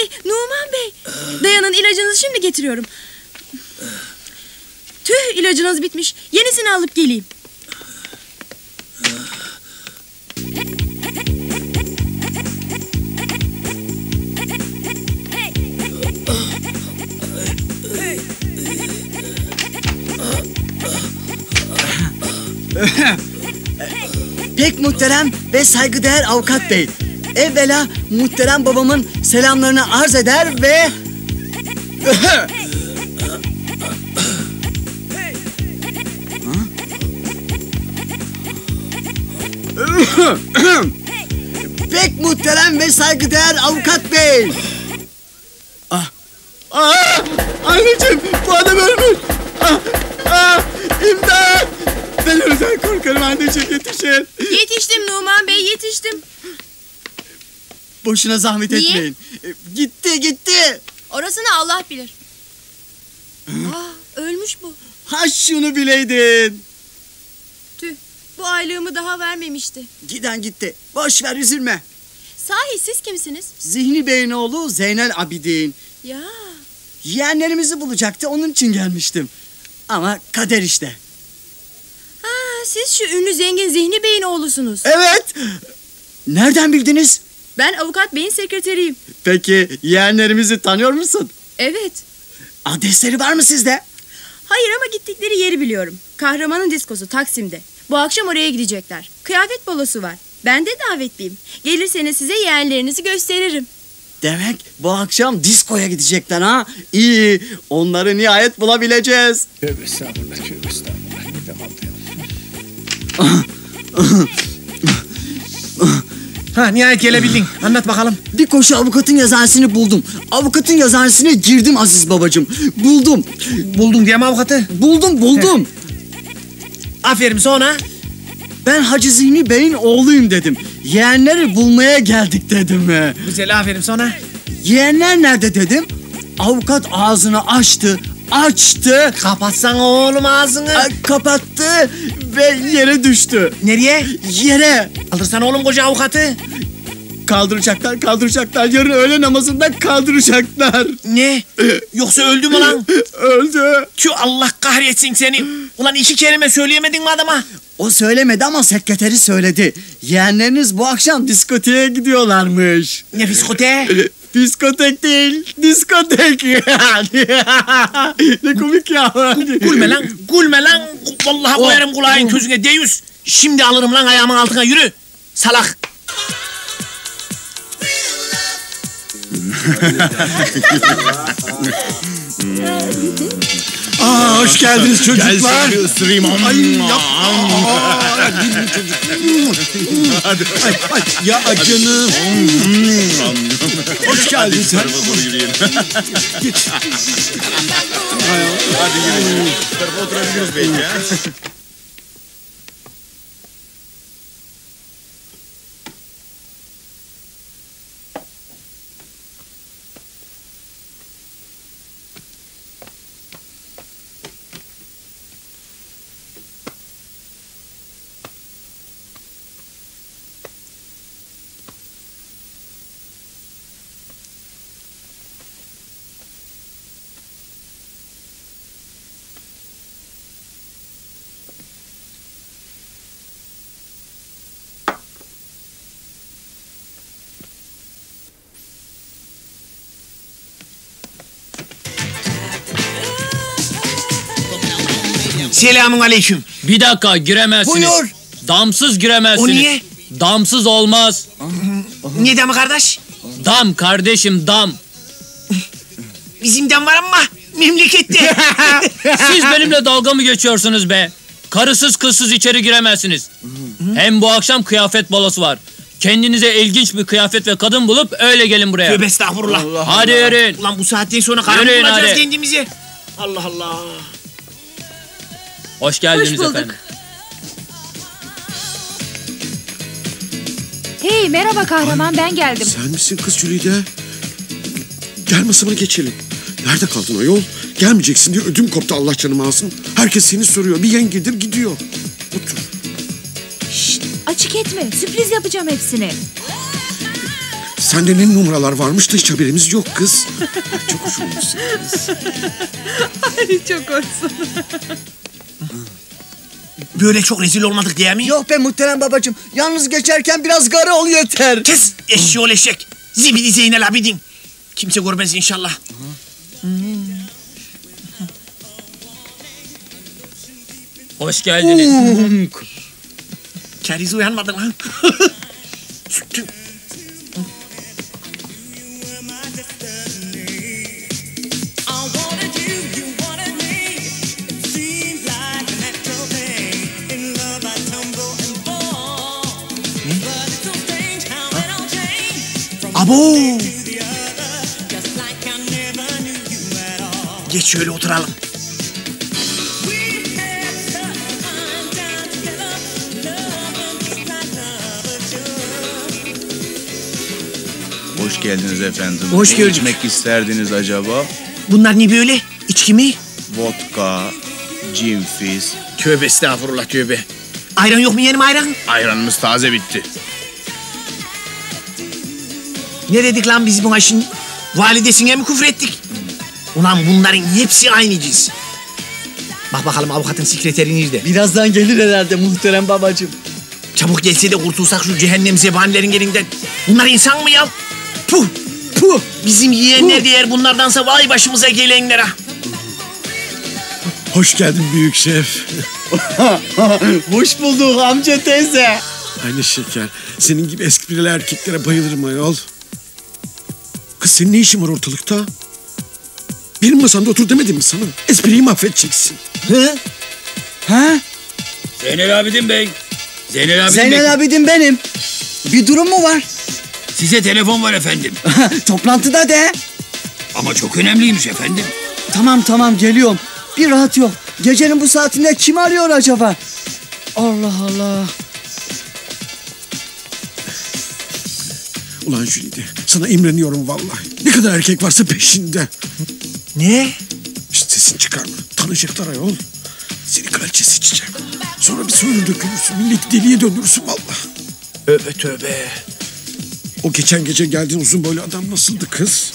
Bey, Numan Bey. Dayanın ilacınızı şimdi getiriyorum. Tüh ilacınız bitmiş. Yenisini alıp geleyim. Pek muhterem ve saygıdeğer avukat bey. Evvela muhterem babamın selamlarını arz eder ve... Pek muhterem ve saygıdeğer avukat bey. Ah. Ah! Anneciğim bu adam ölmüş. Ah! Ah! İmdat! Ben ölümden korkarım anneciğim yetişin. Yetiştim Numan Bey, yetiştim. Boşuna zahmet Niye? etmeyin. E, Gitti gitti. Orasını Allah bilir. Aa, ölmüş bu. Ha şunu bileydin. Tüh, bu aylığımı daha vermemişti. Giden gitti. Boş ver üzülme. Sahi siz kimsiniz? Zihni Bey'in oğlu Zeynel Abidin. Ya, Yeğenlerimizi bulacaktı onun için gelmiştim. Ama kader işte. ha, siz şu ünlü zengin Zihni Bey'in oğlusunuz. Evet. Nereden bildiniz? Ben avukat beyin sekreteriyim. Peki yeğenlerimizi tanıyor musun? Evet. Adresleri var mı sizde? Hayır ama gittikleri yeri biliyorum. Kahramanın diskosu Taksim'de. Bu akşam oraya gidecekler. Kıyafet balosu var. Ben de davetliyim. Gelirseniz size yeğenlerinizi gösteririm. Demek bu akşam diskoya gidecekler ha? İyi. Onları nihayet bulabileceğiz. Tövbe estağfurullah tövbe estağfurullah. Ha nihayet gelebildin. Anlat bakalım. Bir koşu avukatın yazanesini buldum. Avukatın yazanesine girdim Aziz babacığım. Buldum. Buldun diye mi avukatı? Buldum buldum. Aferin sonra. Ben Hacı Zihni Bey'in oğluyum dedim. Yeğenleri bulmaya geldik dedim. Güzel aferin sonra. Yeğenler nerede dedim. Avukat ağzını açtı. Açtı. Kapatsana oğlum ağzını. a- Kapattı ve yere düştü. Nereye? Yere. Kaldırsana oğlum koca avukatı. Kaldıracaklar kaldıracaklar. Yarın öğle namazında kaldıracaklar. Ne? Yoksa öldü mü lan? Öldü. Tüh Allah kahretsin seni. Ulan iki kelime söyleyemedin mi adama? O söylemedi ama sekreteri söyledi. Yeğenleriniz bu akşam diskoteye gidiyorlarmış. Ne fiskote? Diskotek değil, diskotek. ne komik ya. Gülme lan, gülme lan. Vallahi koyarım kulağın közüne deyüz. Şimdi alırım lan ayağımın altına yürü. Salak. Aa, hoş geldiniz çocuklar. Gel seni ısırayım. Ay yapma. Hadi. Ay, ay, ya canım. Hoş geldin sen. Geç. Hadi. Bu tarafa oturabiliriz belki Selamun aleyküm. Bir dakika giremezsiniz. Buyur. Damsız giremezsiniz. O niye? Damsız olmaz. Ne demi kardeş? Dam kardeşim dam. Bizimden var ama memlekette. Siz benimle dalga mı geçiyorsunuz be? Karısız kızsız içeri giremezsiniz. Hem bu akşam kıyafet balosu var. Kendinize ilginç bir kıyafet ve kadın bulup öyle gelin buraya. Tövbe estağfurullah. Hadi yürüyün. Ulan bu saatten sonra karı bulacağız hadi. kendimize? Allah Allah. Hoş geldiniz Hoş bulduk. efendim. Hey merhaba kahraman ben geldim. Sen misin kız Jülide? Gel masamına geçelim. Nerede kaldın ayol? Gelmeyeceksin diye ödüm koptu Allah canımı alsın. Herkes seni soruyor. Bir yengedir gidiyor. Otur. Açık etme sürpriz yapacağım hepsini. Sende ne numaralar varmış da hiç haberimiz yok kız. Çok hoş olmuşsun kız. Ay çok hoşsun. Böyle çok rezil olmadık diye mi? Yok be muhterem babacığım. Yalnız geçerken biraz garı ol yeter. Kes eşşoğlu eşek. Zibidi Zeynel abidin. Kimse görmez inşallah. Hoş geldiniz. Keriz uyanmadı lan. Sütüm. Abo. Geç şöyle oturalım. Hoş geldiniz efendim. Hoş Ne gördük. içmek isterdiniz acaba? Bunlar ne böyle? İçki mi? Vodka, gin fizz. Tövbe estağfurullah tövbe. Ayran yok mu yeğenim ayran? Ayranımız taze bitti. Ne dedik lan biz buna şimdi? Validesine mi küfür ettik? Ulan bunların hepsi aynı cins. Bak bakalım avukatın sekreteri nerede? Birazdan gelir herhalde muhterem babacığım. Çabuk gelse de kurtulsak şu cehennem zebanilerin elinden. Bunlar insan mı ya? Puh! Puh! Bizim yeğenler diğer bunlardansa vay başımıza gelenlere. Hoş geldin büyük şef. Hoş bulduk amca teyze. Aynı şeker. Senin gibi esprili erkeklere bayılırım ayol. Kız senin ne işin var ortalıkta? Benim masamda otur demedim mi sana? Espriyi mahvedeceksin. Hı? Ha? Zeynel Abidin Bey. Zeynel Abidin Bey. Zeynel Abidin benim. Bir durum mu var? Size telefon var efendim. Toplantıda de. Ama çok önemliymiş efendim. Tamam tamam geliyorum. Bir rahat yok. Gecenin bu saatinde kim arıyor acaba? Allah Allah. Ulan Jülide sana imreniyorum vallahi. Ne kadar erkek varsa peşinde. Ne? Şşt sesini çıkarma. Tanışacaklar ayol. Seni kraliçe seçeceğim. Sonra bir soyunu dökülürsün. Milleti deliye döndürürsün vallahi. Tövbe tövbe. O geçen gece geldiğin uzun boylu adam nasıldı kız?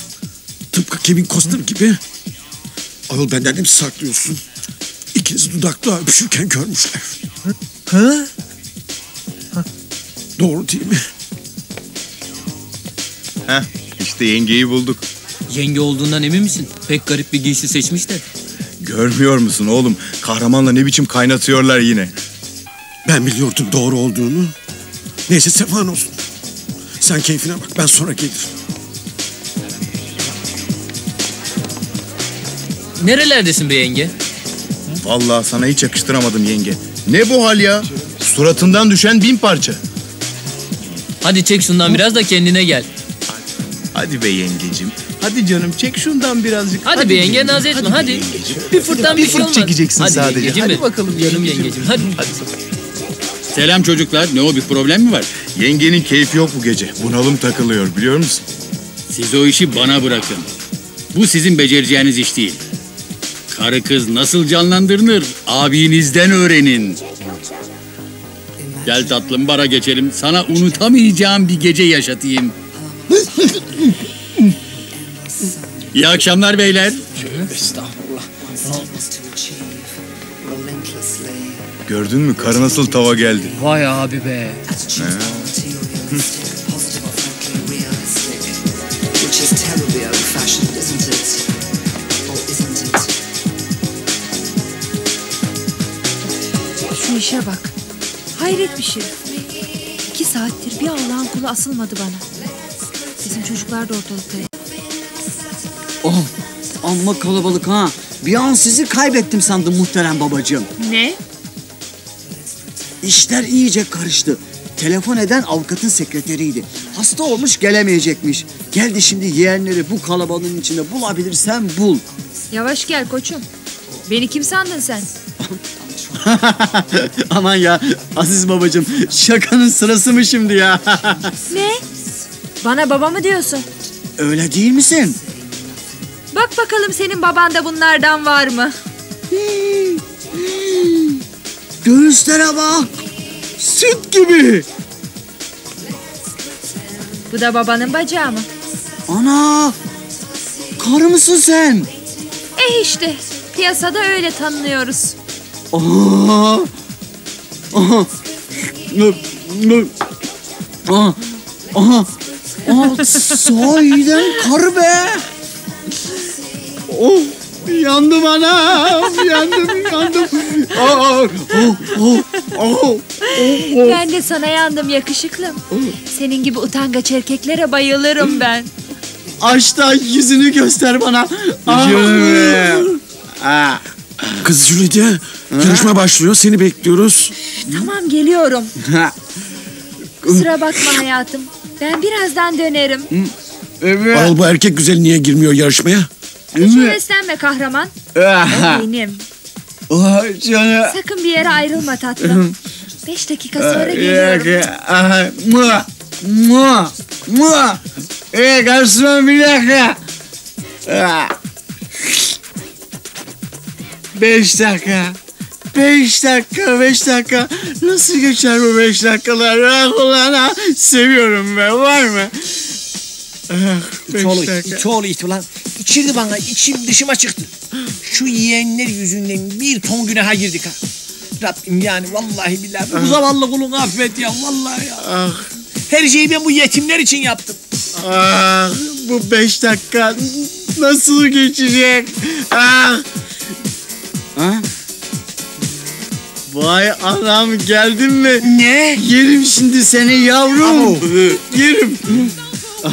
Tıpkı Kevin Costner gibi. Ayol benden de mi saklıyorsun? İkiniz dudakla öpüşürken görmüşler. Hı? Doğru değil mi? Heh, işte yengeyi bulduk. Yenge olduğundan emin misin? Pek garip bir giysi seçmiş de. Görmüyor musun oğlum? Kahramanla ne biçim kaynatıyorlar yine. Ben biliyordum doğru olduğunu. Neyse sefan olsun. Sen keyfine bak ben sonra gelirim. Nerelerdesin be yenge? Vallahi sana hiç yakıştıramadım yenge. Ne bu hal ya? Suratından düşen bin parça. Hadi çek şundan biraz da kendine gel. Hadi be yengecim. Hadi canım çek şundan birazcık. Hadi, be yenge naz etme hadi. yengecim. Bir fırttan bir, Bir şey fırt olmaz. çekeceksin hadi sadece. Yengecim Hadi be. bakalım Canım yengecim. yengecim hadi. Selam çocuklar. Ne o bir problem mi var? Yengenin keyfi yok bu gece. Bunalım takılıyor biliyor musun? Siz o işi bana bırakın. Bu sizin becereceğiniz iş değil. Karı kız nasıl canlandırılır abinizden öğrenin. Gel tatlım bara geçelim. Sana unutamayacağım bir gece yaşatayım. İyi akşamlar beyler. Gördün mü karı nasıl tava geldi. Vay abi be. Şu işe bak. Hayret bir şey. İki saattir bir Allah'ın kulu asılmadı bana. Çocuklar da ortalıkta. Oh amma kalabalık ha. Bir an sizi kaybettim sandım muhterem babacığım. Ne? İşler iyice karıştı. Telefon eden avukatın sekreteriydi. Hasta olmuş gelemeyecekmiş. Geldi şimdi yeğenleri bu kalabalığın içinde bulabilirsen bul. Yavaş gel koçum. Beni kim sandın sen? Aman ya Aziz babacığım şakanın sırası mı şimdi ya? Ne? Bana baba mı diyorsun? Öyle değil misin? Bak bakalım senin babanda bunlardan var mı? Göğüslere bak. Süt gibi. Bu da babanın bacağı mı? Ana. Karı mısın sen? Eh işte. Piyasada öyle tanınıyoruz. Aha. Aha. Aha. Aha. Aha. Sahiden karı be. Oh. Yandım anam. Yandım, yandım. Aa, oh, oh, oh, oh. Ben de sana yandım yakışıklım. Senin gibi utangaç erkeklere bayılırım ben. Aç da yüzünü göster bana. Ah. Ah. Kız Jülide, yarışma başlıyor. Seni bekliyoruz. Tamam geliyorum. Kusura bakma hayatım. Ben birazdan dönerim. Al bu erkek güzel niye girmiyor yarışmaya? Hiç heveslenme kahraman. O benim. Oh, canım. Sakın bir yere ayrılma tatlım. Beş dakika sonra geliyorum. Aha, Mua, mua, mua. Ee, garson bir dakika. Ah. Beş dakika. Beş dakika, beş dakika. Nasıl geçer bu beş dakikalar? Ah ulan ha. Seviyorum ben, var mı? Ah, beş Çoğulu, dakika. çoğulu iti ulan. İçirdi bana, içim dışıma çıktı. Şu yeğenler yüzünden bir ton günaha girdik ha. Rabbim yani vallahi billahi bu zavallı kulunu affet ya vallahi ya. Ah, Her şeyi ben bu yetimler için yaptım. ah, bu beş dakika nasıl geçecek? Ah. Ha? Vay anam geldin mi? Ne? Yerim şimdi seni yavrum. Yerim. Ah,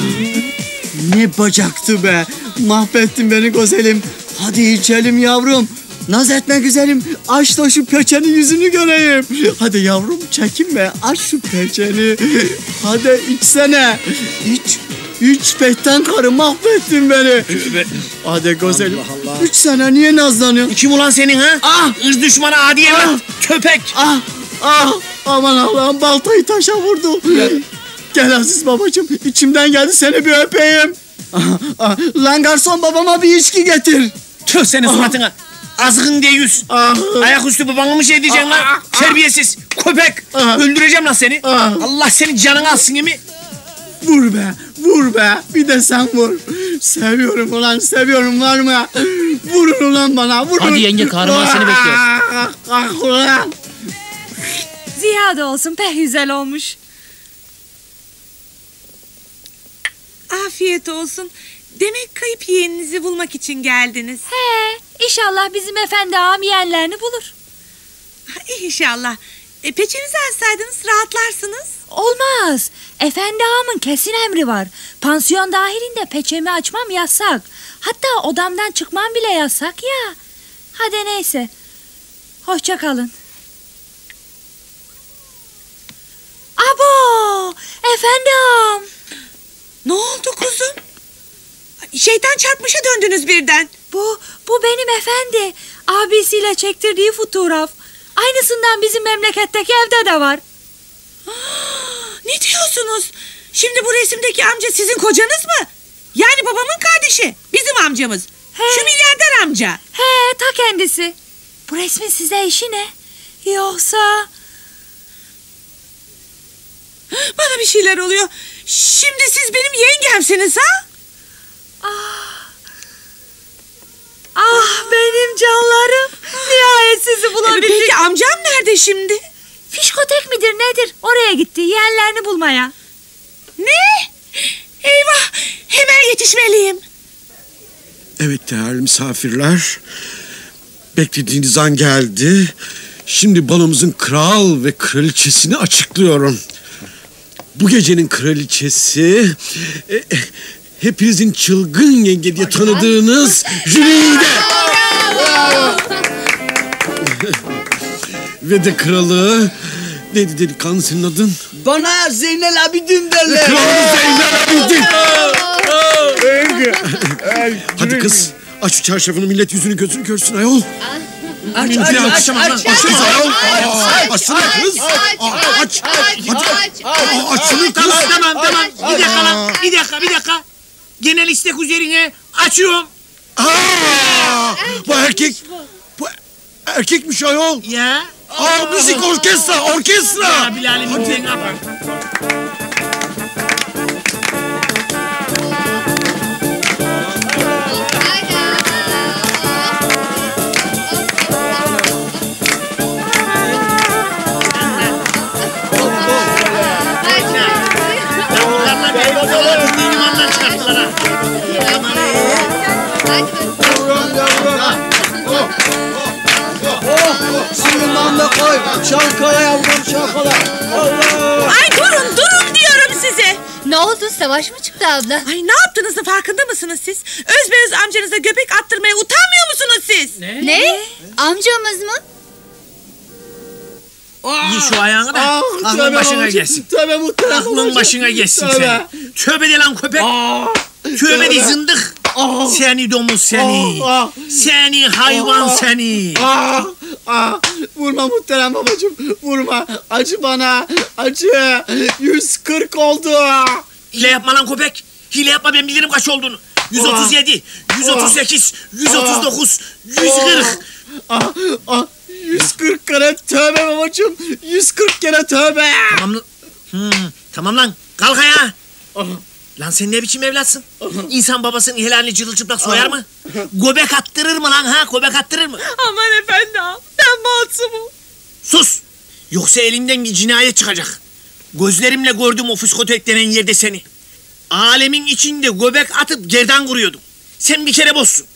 ne bacaktı be. Mahvettin beni güzelim. Hadi içelim yavrum. Naz etme güzelim. Aç da şu peçeni yüzünü göreyim. Hadi yavrum çekinme. Aç şu peçeni. Hadi içsene. İç. İç petten karı mahvettin beni. Hadi güzelim. Allah Allah. Üç sene niye nazlanıyorsun? Kim ulan senin ha? Ah! Irz düşmanı adi evlat. Köpek. Ah! Ah! Aman Allah'ım baltayı taşa vurdu. Gel Aziz babacığım. içimden geldi seni bir öpeyim. Ah, ah. Lan garson babama bir içki getir. Tüh senin suratına. Azgın diye yüz. Ah. Ayaküstü babanı mı şey edeceksin lan? Terbiyesiz. Köpek. Ah. Öldüreceğim lan seni. Ah. Allah senin canını alsın gibi. Vur be, vur be. Bir de sen vur. Seviyorum ulan, seviyorum var mı? Vurun ulan bana, vurun. Hadi yenge, kahraman seni bekliyor. Ah, ah, ulan. Ziyade olsun peh güzel olmuş. Afiyet olsun. Demek kayıp yeğeninizi bulmak için geldiniz. He, inşallah bizim efendi ağam yeğenlerini bulur. İnşallah. E, peçenizi açsaydınız rahatlarsınız. Olmaz. Efendi ağamın kesin emri var. Pansiyon dahilinde peçemi açmam yasak. Hatta odamdan çıkmam bile yasak ya. Hadi neyse. Hoşça kalın. Abo! Efendi ağam. Ne oldu kuzum? Şeytan çarpmışa döndünüz birden. Bu, bu benim efendi. Abisiyle çektirdiği fotoğraf. Aynısından bizim memleketteki evde de var. Ne diyorsunuz? Şimdi bu resimdeki amca sizin kocanız mı? Yani babamın kardeşi. Bizim amcamız. Şu milyarder amca. He ta kendisi. Bu resmin size işi ne? Yoksa... Bana bir şeyler oluyor. Şimdi siz benim yengemsiniz ha? Ah benim canlarım. Nihayet sizi bulabildik. Peki amcam nerede şimdi? Fişkotek midir nedir? Oraya gitti yeğenlerini bulmaya. Ne? Eyvah! Hemen yetişmeliyim. Evet değerli misafirler. Beklediğiniz an geldi. Şimdi balomuzun kral ve kraliçesini açıklıyorum. Bu gecenin kraliçesi e, e, hepinizin çılgın yenge diye tanıdığınız Jülide. Ve de kralı neydi delikanlı senin adın? Bana Zeynel Abidin derler. Kralı Zeynel Abidin. Hadi kız aç şu çarşafını millet yüzünü gözünü görsün ayol. Aç Hadi aç aç, aç aç aç kız aç kız. Aç. Hadi. Aa, Açsana kız. Tamam tamam. Bir dakika lan. Bir dakika bir dakika. Genel istek üzerine açıyorum. Aa, bu erkek. Bu erkekmiş ayol. Ya. Aa, müzik orkestra orkestra. Ya Bilal'im Hadi. sen yap. Çalkala yavrum çalkala. Allah. Ay durun durun diyorum size. Ne oldu savaş mı çıktı abla? Ay ne yaptığınızın farkında mısınız siz? Özbeöz amcanıza göbek attırmaya utanmıyor musunuz siz? Ne? Amcamız mı? İyi şu ayağını da Ah, aklın tövbe başına gelsin. Tövbe muhterem Aklın başına geçsin Tövbe. seni. Tövbe de lan köpek. Tövbe tövbe. de zındık. Ah. Seni domuz seni. Ah, ah. Seni hayvan Ah. seni. Ah, ah, vurma muhterem babacığım. Vurma. Acı bana. Acı. 140 oldu. Hile yapma lan köpek. Hile yapma ben bilirim kaç olduğunu. 137, 138, 139, 140. Ah, ah, 140 kere tövbe babacığım. 140 kere tövbe. Tamam. Hmm, tamam lan. Kalk ayağa. Lan sen ne biçim evlatsın? İnsan babasının helalini cırılçıplak soyar mı? Göbek attırır mı lan ha? Göbek attırır mı? Aman efendim ben masumum. Sus! Yoksa elinden bir cinayet çıkacak. Gözlerimle gördüm o fiskotek denen yerde seni. Alemin içinde göbek atıp gerdan kuruyordum. Sen bir kere bozsun.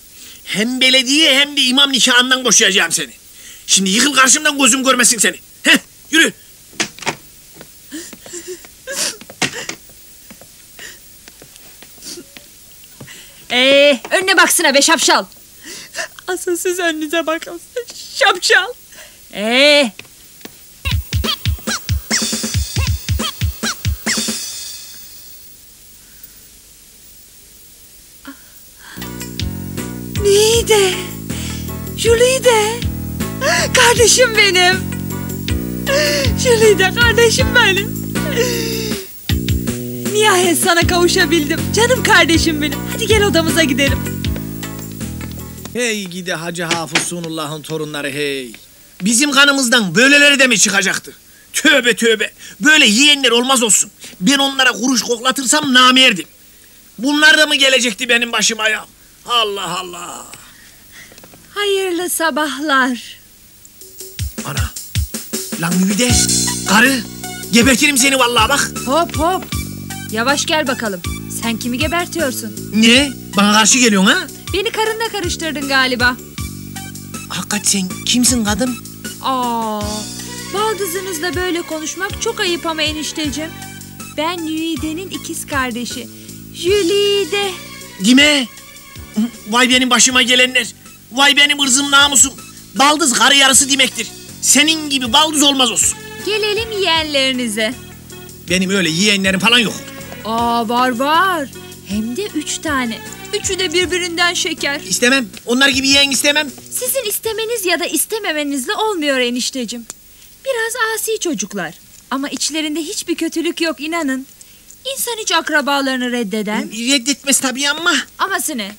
Hem belediye hem de imam nikahından boşayacağım seni. Şimdi yıkıl karşımdan gözüm görmesin seni. Heh, yürü. Ee, önüne baksana be şapşal. Asıl siz önünüze bakın. Şapşal. Ee, Nide. Julide. Kardeşim benim. Julide kardeşim benim. Nihayet sana kavuşabildim. Canım kardeşim benim. Hadi gel odamıza gidelim. Hey gide Hacı Hafız Sunullah'ın torunları hey. Bizim kanımızdan böyleleri de mi çıkacaktı? Tövbe tövbe. Böyle yiyenler olmaz olsun. Ben onlara kuruş koklatırsam namerdim. Bunlar da mı gelecekti benim başıma ya? Allah Allah. Hayırlı sabahlar. Ana. Lan Müvide. Karı. Gebertirim seni vallahi bak. Hop hop. Yavaş gel bakalım. Sen kimi gebertiyorsun? Ne? Bana karşı geliyorsun ha? Beni karınla karıştırdın galiba. Hakikat sen kimsin kadın? Aa, Baldızınızla böyle konuşmak çok ayıp ama enişteciğim. Ben Jülide'nin ikiz kardeşi. Jülide. Dime. Vay benim başıma gelenler. Vay benim ırzım namusum. Baldız karı yarısı demektir. Senin gibi baldız olmaz olsun. Gelelim yeğenlerinize. Benim öyle yeğenlerim falan yok. Aa var var. Hem de üç tane. Üçü de birbirinden şeker. İstemem. Onlar gibi yeğen istemem. Sizin istemeniz ya da istememenizle olmuyor enişteciğim. Biraz asi çocuklar. Ama içlerinde hiçbir kötülük yok inanın. İnsan hiç akrabalarını reddeder. Reddetmez tabii ama. Aması ne?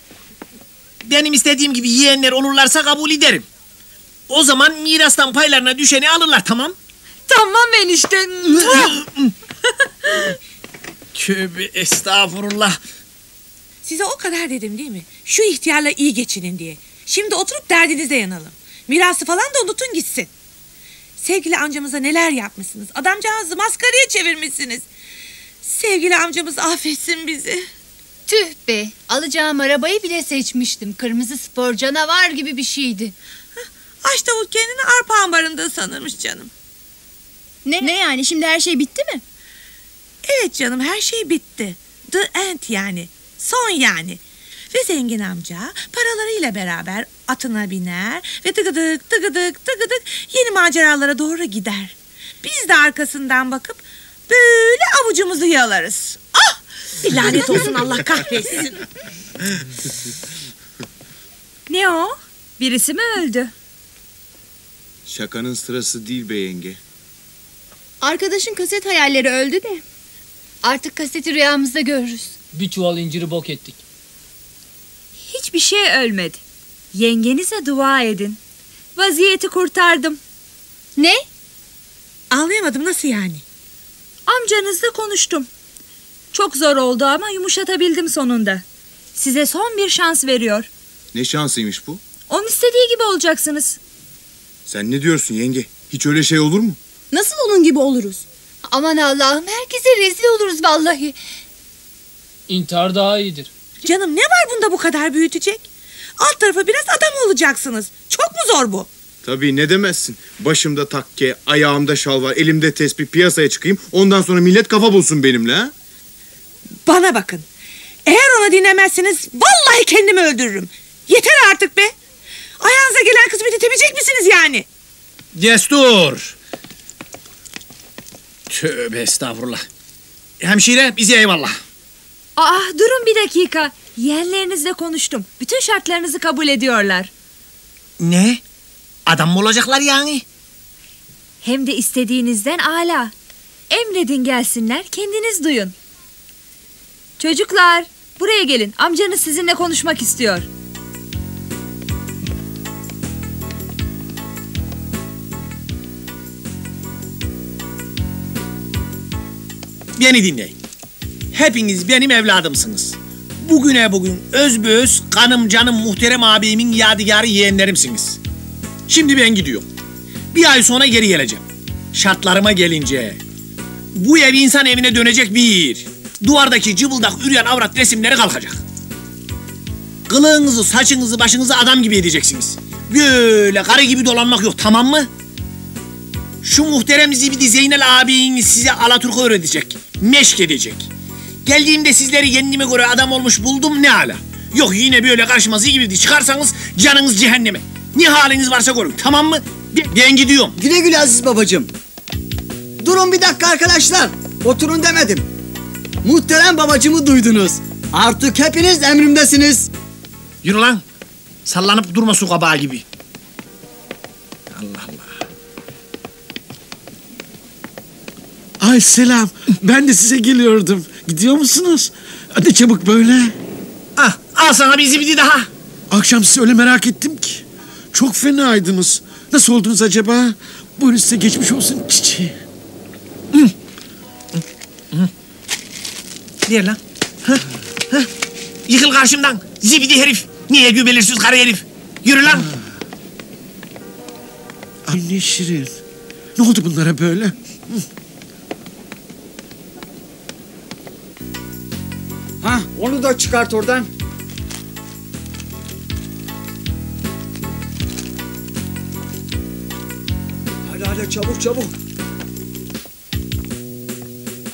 Benim istediğim gibi yeğenler olurlarsa kabul ederim. O zaman mirastan paylarına düşeni alırlar tamam. Tamam enişte. Tövbe estağfurullah. Size o kadar dedim değil mi? Şu ihtiyarla iyi geçinin diye. Şimdi oturup derdinize yanalım. Mirası falan da unutun gitsin. Sevgili amcamıza neler yapmışsınız. Adamcağızı maskaraya çevirmişsiniz. Sevgili amcamız affetsin bizi. Tüh be. Alacağım arabayı bile seçmiştim. Kırmızı spor canavar gibi bir şeydi. Aç davul kendini arpa ambarında sanırmış canım. Ne, ne yani şimdi her şey bitti mi? Evet canım her şey bitti. The end yani. Son yani. Ve zengin amca paralarıyla beraber atına biner ve tıgıdık tıgıdık tıgıdık yeni maceralara doğru gider. Biz de arkasından bakıp böyle avucumuzu yalarız. Ah! Bir lanet olsun Allah kahretsin. Ne o? Birisi mi öldü? Şakanın sırası değil be yenge. Arkadaşın kaset hayalleri öldü de. Artık kaseti rüyamızda görürüz. Bir çuval inciri bok ettik. Hiçbir şey ölmedi. Yengenize dua edin. Vaziyeti kurtardım. Ne? Anlayamadım nasıl yani? Amcanızla konuştum. Çok zor oldu ama yumuşatabildim sonunda. Size son bir şans veriyor. Ne şansıymış bu? Onun istediği gibi olacaksınız. Sen ne diyorsun yenge? Hiç öyle şey olur mu? Nasıl onun gibi oluruz? Aman Allah'ım herkese rezil oluruz vallahi. İntihar daha iyidir. Canım ne var bunda bu kadar büyütecek? Alt tarafa biraz adam olacaksınız. Çok mu zor bu? Tabii ne demezsin. Başımda takke, ayağımda şal var, elimde tespih piyasaya çıkayım. Ondan sonra millet kafa bulsun benimle ha? Bana bakın. Eğer onu dinlemezseniz vallahi kendimi öldürürüm. Yeter artık be. Ayağınıza gelen kısmeti temizleyecek misiniz yani? Destur. Tövbe estağfurullah. Hemşire bize eyvallah. Aa durun bir dakika. Yeğenlerinizle konuştum. Bütün şartlarınızı kabul ediyorlar. Ne? Adam mı olacaklar yani? Hem de istediğinizden ala. Emredin gelsinler kendiniz duyun. Çocuklar buraya gelin. Amcanız sizinle konuşmak istiyor. Beni dinleyin. Hepiniz benim evladımsınız. Bugüne bugün özbeöz kanım canım muhterem abimin yadigarı yeğenlerimsiniz. Şimdi ben gidiyorum. Bir ay sonra geri geleceğim. Şartlarıma gelince. Bu ev insan evine dönecek bir. Duvardaki cıbıldak üreyen avrat resimleri kalkacak. Kılığınızı, saçınızı, başınızı adam gibi edeceksiniz. Böyle karı gibi dolanmak yok tamam mı? Şu muhterem zibidi Zeynel abiniz size Alaturka öğretecek. Meşk edecek. Geldiğimde sizleri kendime göre adam olmuş buldum ne ala. Yok yine böyle karşıma zibidi çıkarsanız canınız cehenneme. Ne haliniz varsa görün tamam mı? Ben- Ben gidiyorum. Güle güle Aziz babacığım. Durun bir dakika arkadaşlar. Oturun demedim. Muhterem babacığımı duydunuz. Artık hepiniz emrimdesiniz. Yürü lan. Sallanıp durma su kabağı gibi. Allah Allah. Ay selam. Ben de size geliyordum. Gidiyor musunuz? Hadi çabuk böyle. Ah, al sana bir zibidi daha. Akşam sizi öyle merak ettim ki. Çok fenaydınız. Nasıl oldunuz acaba? Buyurun size geçmiş olsun çiçeği. Ver lan. Hah, hah. Yıkıl karşımdan. Zibidi herif. Niye gübelirsiz karı herif? Yürü lan. Ay ne şirin. Ne oldu bunlara böyle? Ha, onu da çıkart oradan. Hadi hadi çabuk çabuk.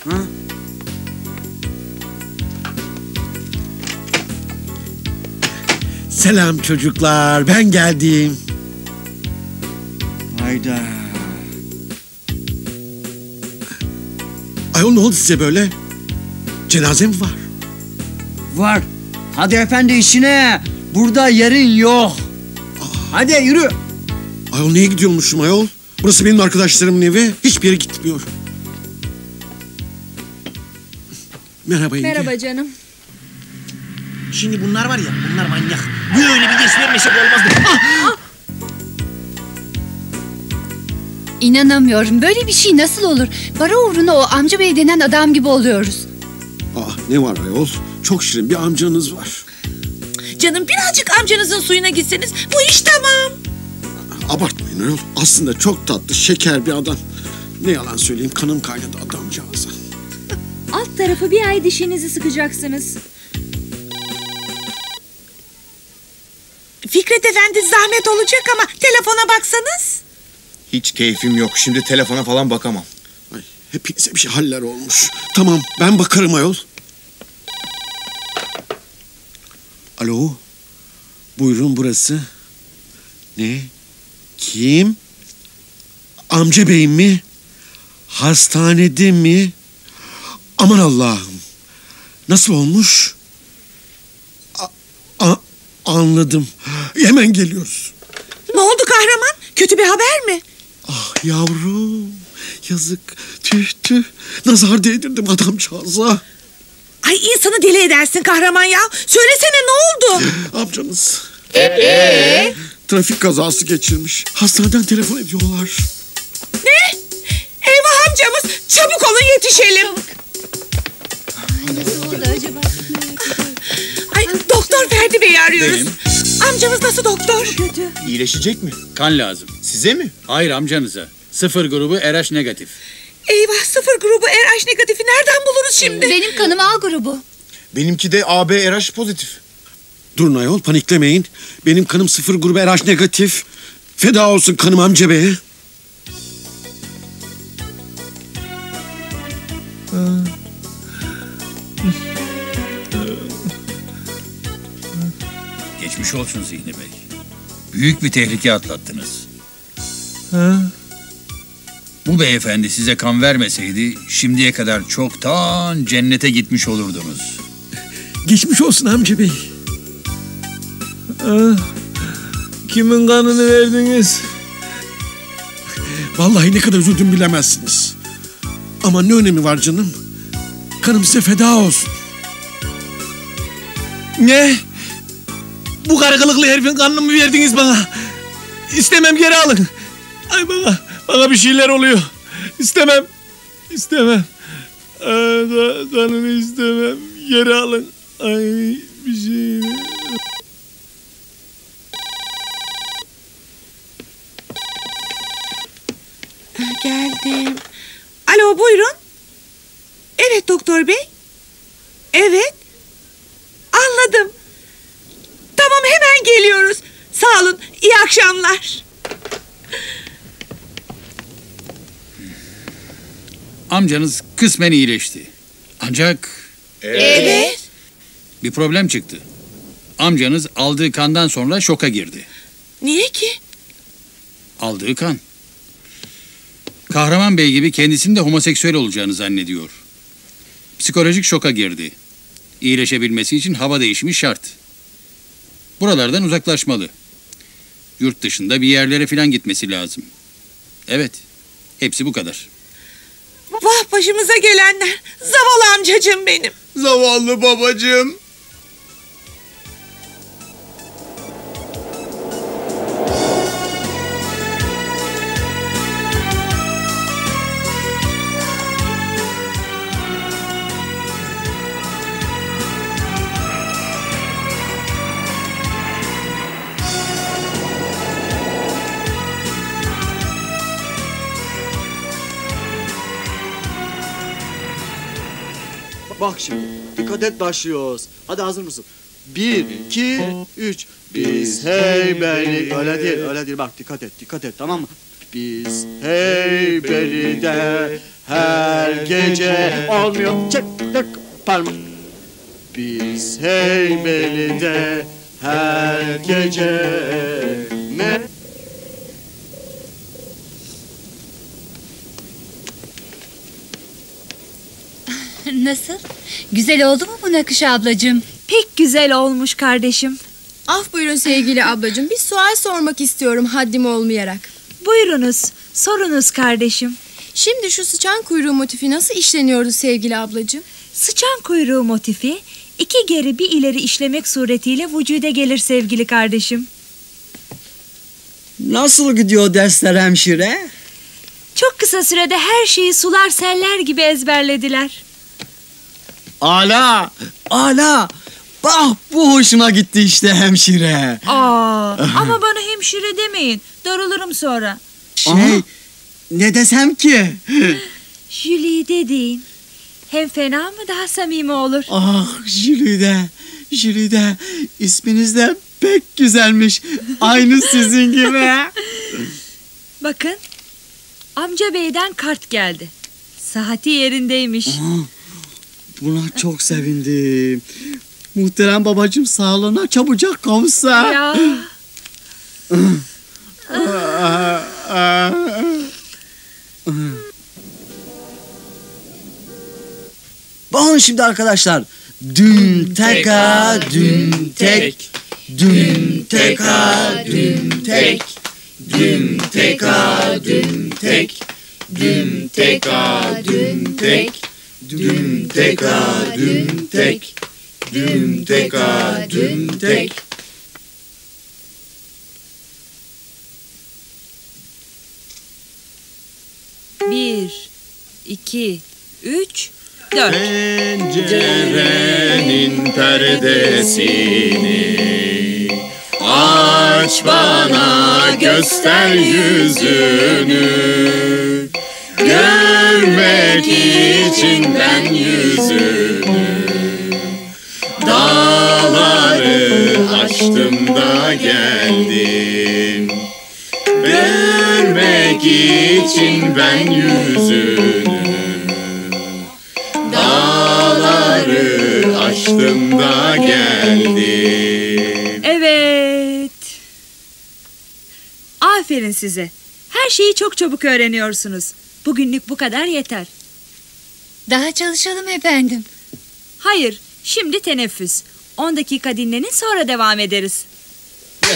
Ha? Selam çocuklar ben geldim. Hayda. Ayol ne oldu size böyle? Cenaze mi var? Var. Hadi efendi işine. Burada yerin yok. Hadi yürü. Ayol niye gidiyormuşum ayol? Burası benim arkadaşlarımın evi. Hiçbir yere gitmiyor. Merhaba yenge. Merhaba canım. Şimdi bunlar var ya bunlar manyak. Böyle bir geç vermesek olmazdı. Ah! İnanamıyorum. Böyle bir şey nasıl olur? Para uğruna o amca bey denen adam gibi oluyoruz. Ah ne var ayol? Çok şirin bir amcanız var. Canım birazcık amcanızın suyuna gitseniz bu iş tamam. Abartmayın ayol. Aslında çok tatlı, şeker bir adam. Ne yalan söyleyeyim kanım kaynadı adamcağıza. Alt tarafı bir ay dişinizi sıkacaksınız. Fikret Efendi zahmet olacak ama telefona baksanız. Hiç keyfim yok. Şimdi telefona falan bakamam. Ay, hepinize bir şey haller olmuş. Tamam ben bakarım ayol. Alo. Buyurun burası. Ne? Kim? Amca bey mi? Hastanede mi? Aman Allah'ım. Nasıl olmuş? A- a- anladım. Hemen geliyoruz. Ne oldu kahraman? Kötü bir haber mi? Ah yavrum. Yazık. Tüh tüh. Nazar değdirdim adamcağıza. Ay insanı deli edersin kahraman ya. Söylesene ne oldu? Amcanız. Trafik kazası geçirmiş. Hastaneden telefon ediyorlar. Ne? Eyvah amcamız. Çabuk olun yetişelim. Ay doktor Ferdi Bey'i arıyoruz. Benim. Amcamız nasıl doktor? İyileşecek mi? Kan lazım. Size mi? Hayır amcanıza. Sıfır grubu RH negatif. Eyvah sıfır grubu RH negatifi nereden buluruz şimdi? Benim kanım A grubu. Benimki de AB RH pozitif. Durun ayol paniklemeyin. Benim kanım sıfır grubu RH negatif. Feda olsun kanım amca beye. Geçmiş olsun Zihni Bey. Büyük bir tehlike atlattınız. Bu beyefendi size kan vermeseydi şimdiye kadar çoktan cennete gitmiş olurdunuz. Geçmiş olsun amca bey. Ah, Kimin kanını verdiniz? Vallahi ne kadar üzüldüm bilemezsiniz. Ama ne önemi var canım? Kanım size feda olsun. Ne? Bu karı kılıklı herifin kanını mı verdiniz bana? İstemem geri alın. Ay bana, bana bir şeyler oluyor. İstemem, istemem. Ka- kanını istemem. Geri alın. Ay bir şey. Geldim. Alo buyurun. Evet doktor bey. Evet. Anladım. Tamam hemen geliyoruz. Sağ olun. İyi akşamlar. Amcanız kısmen iyileşti. Ancak Evet. bir problem çıktı. Amcanız aldığı kandan sonra şoka girdi. Niye ki? Aldığı kan. Kahraman Bey gibi kendisinin de homoseksüel olacağını zannediyor. Psikolojik şoka girdi. İyileşebilmesi için hava değişimi şart. Buralardan uzaklaşmalı. Yurt dışında bir yerlere falan gitmesi lazım. Evet, hepsi bu kadar. Vah başımıza gelenler. Zavallı amcacığım benim. Zavallı babacığım. Bak şimdi. Dikkat et başlıyoruz. Hadi hazır mısın? Bir, iki, üç. Biz hey beni. Öyle değil, öyle değil. Bak dikkat et, dikkat et tamam mı? Biz Heybeli'de her gece olmuyor. Çek, çek, parmak. Biz Heybeli'de her gece me Nasıl? Güzel oldu mu bu nakış ablacığım? Pek güzel olmuş kardeşim. Af buyurun sevgili ablacığım. Bir sual sormak istiyorum haddim olmayarak. Buyurunuz, sorunuz kardeşim. Şimdi şu sıçan kuyruğu motifi nasıl işleniyordu sevgili ablacığım? Sıçan kuyruğu motifi iki geri bir ileri işlemek suretiyle vücuda gelir sevgili kardeşim. Nasıl gidiyor dersler hemşire? Çok kısa sürede her şeyi sular seller gibi ezberlediler. Ala, ala. Bah bu hoşuma gitti işte hemşire. Aa, ama bana hemşire demeyin. Darılırım sonra. Şey, ne desem ki? Julie dediğin. Hem fena mı daha samimi olur? Ah Jülide, Jülide isminiz de pek güzelmiş. Aynı sizin gibi. Bakın. Amca beyden kart geldi. Saati yerindeymiş. Buna çok sevindim. Muhterem babacığım sağlığına çabucak kavuşsa. Ya. Bakın şimdi arkadaşlar. Dün teka dün tek. Dün teka dün tek. Dün teka dün tek. Dün teka dün tek. Dün teka dün tek. Dün teka dün tek. Bir, iki, üç, dört. Pencerenin perdesini Aç bana göster yüzünü Görmek için ben yüzünü Dağları aştım da geldim Görmek için ben yüzünü Dağları aştım da geldim Evet. Aferin size. Her şeyi çok çabuk öğreniyorsunuz. Bugünlük bu kadar yeter. Daha çalışalım efendim. Hayır, şimdi teneffüs. 10 dakika dinlenin sonra devam ederiz.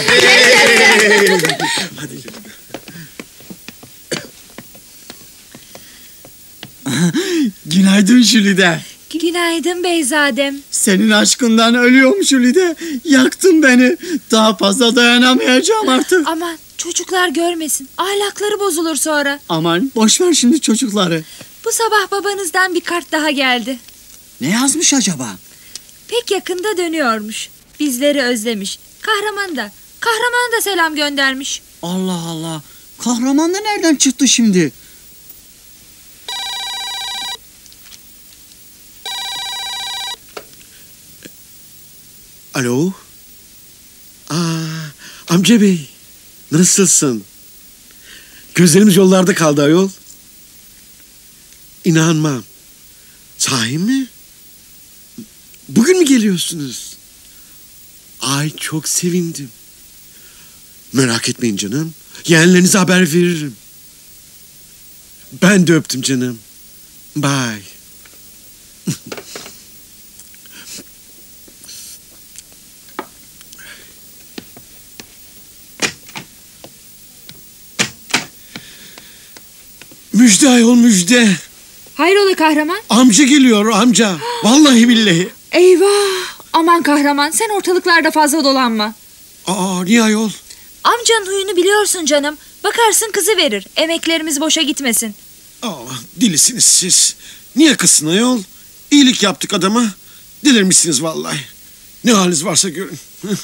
Günaydın Jülide. Günaydın Beyzadem. Senin aşkından ölüyorum Jülide. Yaktın beni. Daha fazla dayanamayacağım artık. Aman çocuklar görmesin. Ahlakları bozulur sonra. Aman boş ver şimdi çocukları. Bu sabah babanızdan bir kart daha geldi. Ne yazmış acaba? Pek yakında dönüyormuş. Bizleri özlemiş. Kahraman da. Kahraman da selam göndermiş. Allah Allah. Kahraman da nereden çıktı şimdi? Alo? Aa, amca bey. Nasılsın? Gözlerimiz yollarda kaldı ayol. İnanmam. Sahi mi? Bugün mü geliyorsunuz? Ay çok sevindim. Merak etmeyin canım. Yeğenlerinize haber veririm. Ben de öptüm canım. Bye. Müjde ayol müjde. Hayrola kahraman? Amca geliyor amca. Vallahi billahi. Eyvah! Aman kahraman sen ortalıklarda fazla dolanma. Aa niye ayol? Amcanın huyunu biliyorsun canım. Bakarsın kızı verir. Emeklerimiz boşa gitmesin. Aa, dilisiniz siz. Niye kızsın ayol? İyilik yaptık adama. Delirmişsiniz vallahi. Ne haliniz varsa görün.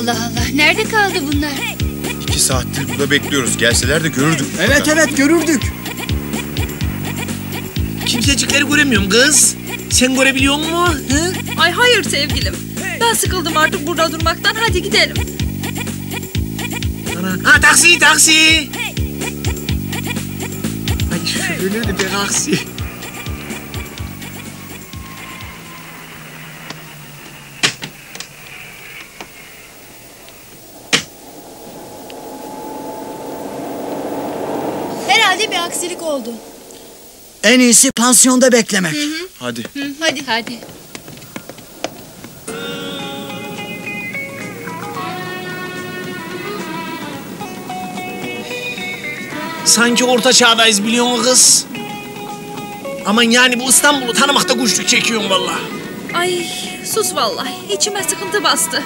Allah Allah nerede kaldı bunlar? İki saattir burada bekliyoruz. Gelseler de görürdük. Evet evet görürdük. Kimsecikleri göremiyorum kız. Sen görebiliyor musun? Hı? Ay hayır sevgilim. Ben sıkıldım artık burada durmaktan. Hadi gidelim. Ana. Ha taksi taksi. Ay şöyle de bir taksi. Oldu. En iyisi pansiyonda beklemek. Hadi. Hadi. Hadi. Sanki orta çağdayız biliyor musun kız? Aman yani bu İstanbul'u tanımakta güçlük çekiyorum vallahi. Ay sus vallahi. İçime sıkıntı bastı.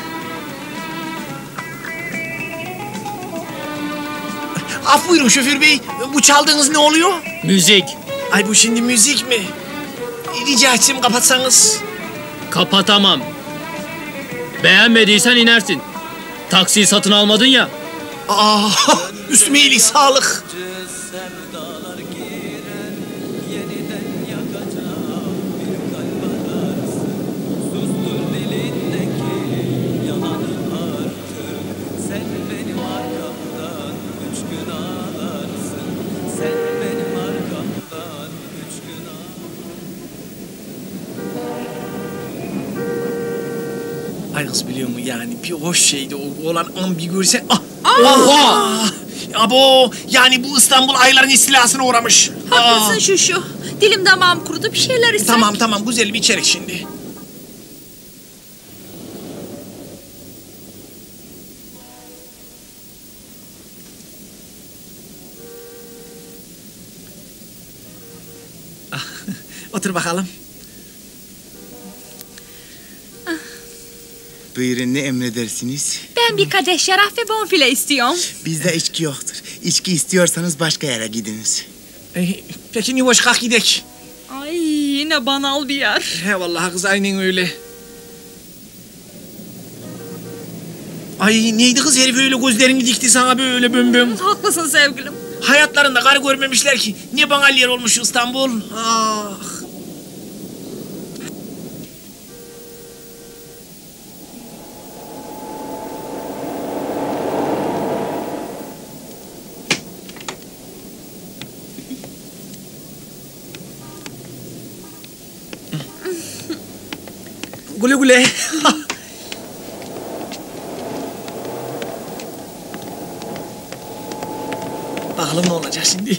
Af buyurun şoför bey. Bu çaldığınız ne oluyor? Müzik. Ay bu şimdi müzik mi? Rica etsem kapatsanız. Kapatamam. Beğenmediysen inersin. Taksiyi satın almadın ya. Aa, üstüme iyilik sağlık. Bir hoş şeydi o olan an bir görse ah Oha! Abo yani bu İstanbul ayların istilasına uğramış. Haklısın Aa. şu şu. Dilim damağım kurudu bir şeyler istek. Tamam tamam güzel bir içerik şimdi. Ah, Otur bakalım. Buyurun ne emredersiniz? Ben bir kadeh şarap ve bonfile istiyorum. Bizde içki yoktur. İçki istiyorsanız başka yere gidiniz. Ee, peki Nivoş kalk gidek. Ay yine banal bir yer. He vallahi kız aynen öyle. Ay neydi kız herif öyle gözlerini dikti sana böyle büm büm. Haklısın sevgilim. Hayatlarında karı görmemişler ki. Niye bana yer olmuş İstanbul? Ah. Güle güle. Bakalım ne olacak şimdi.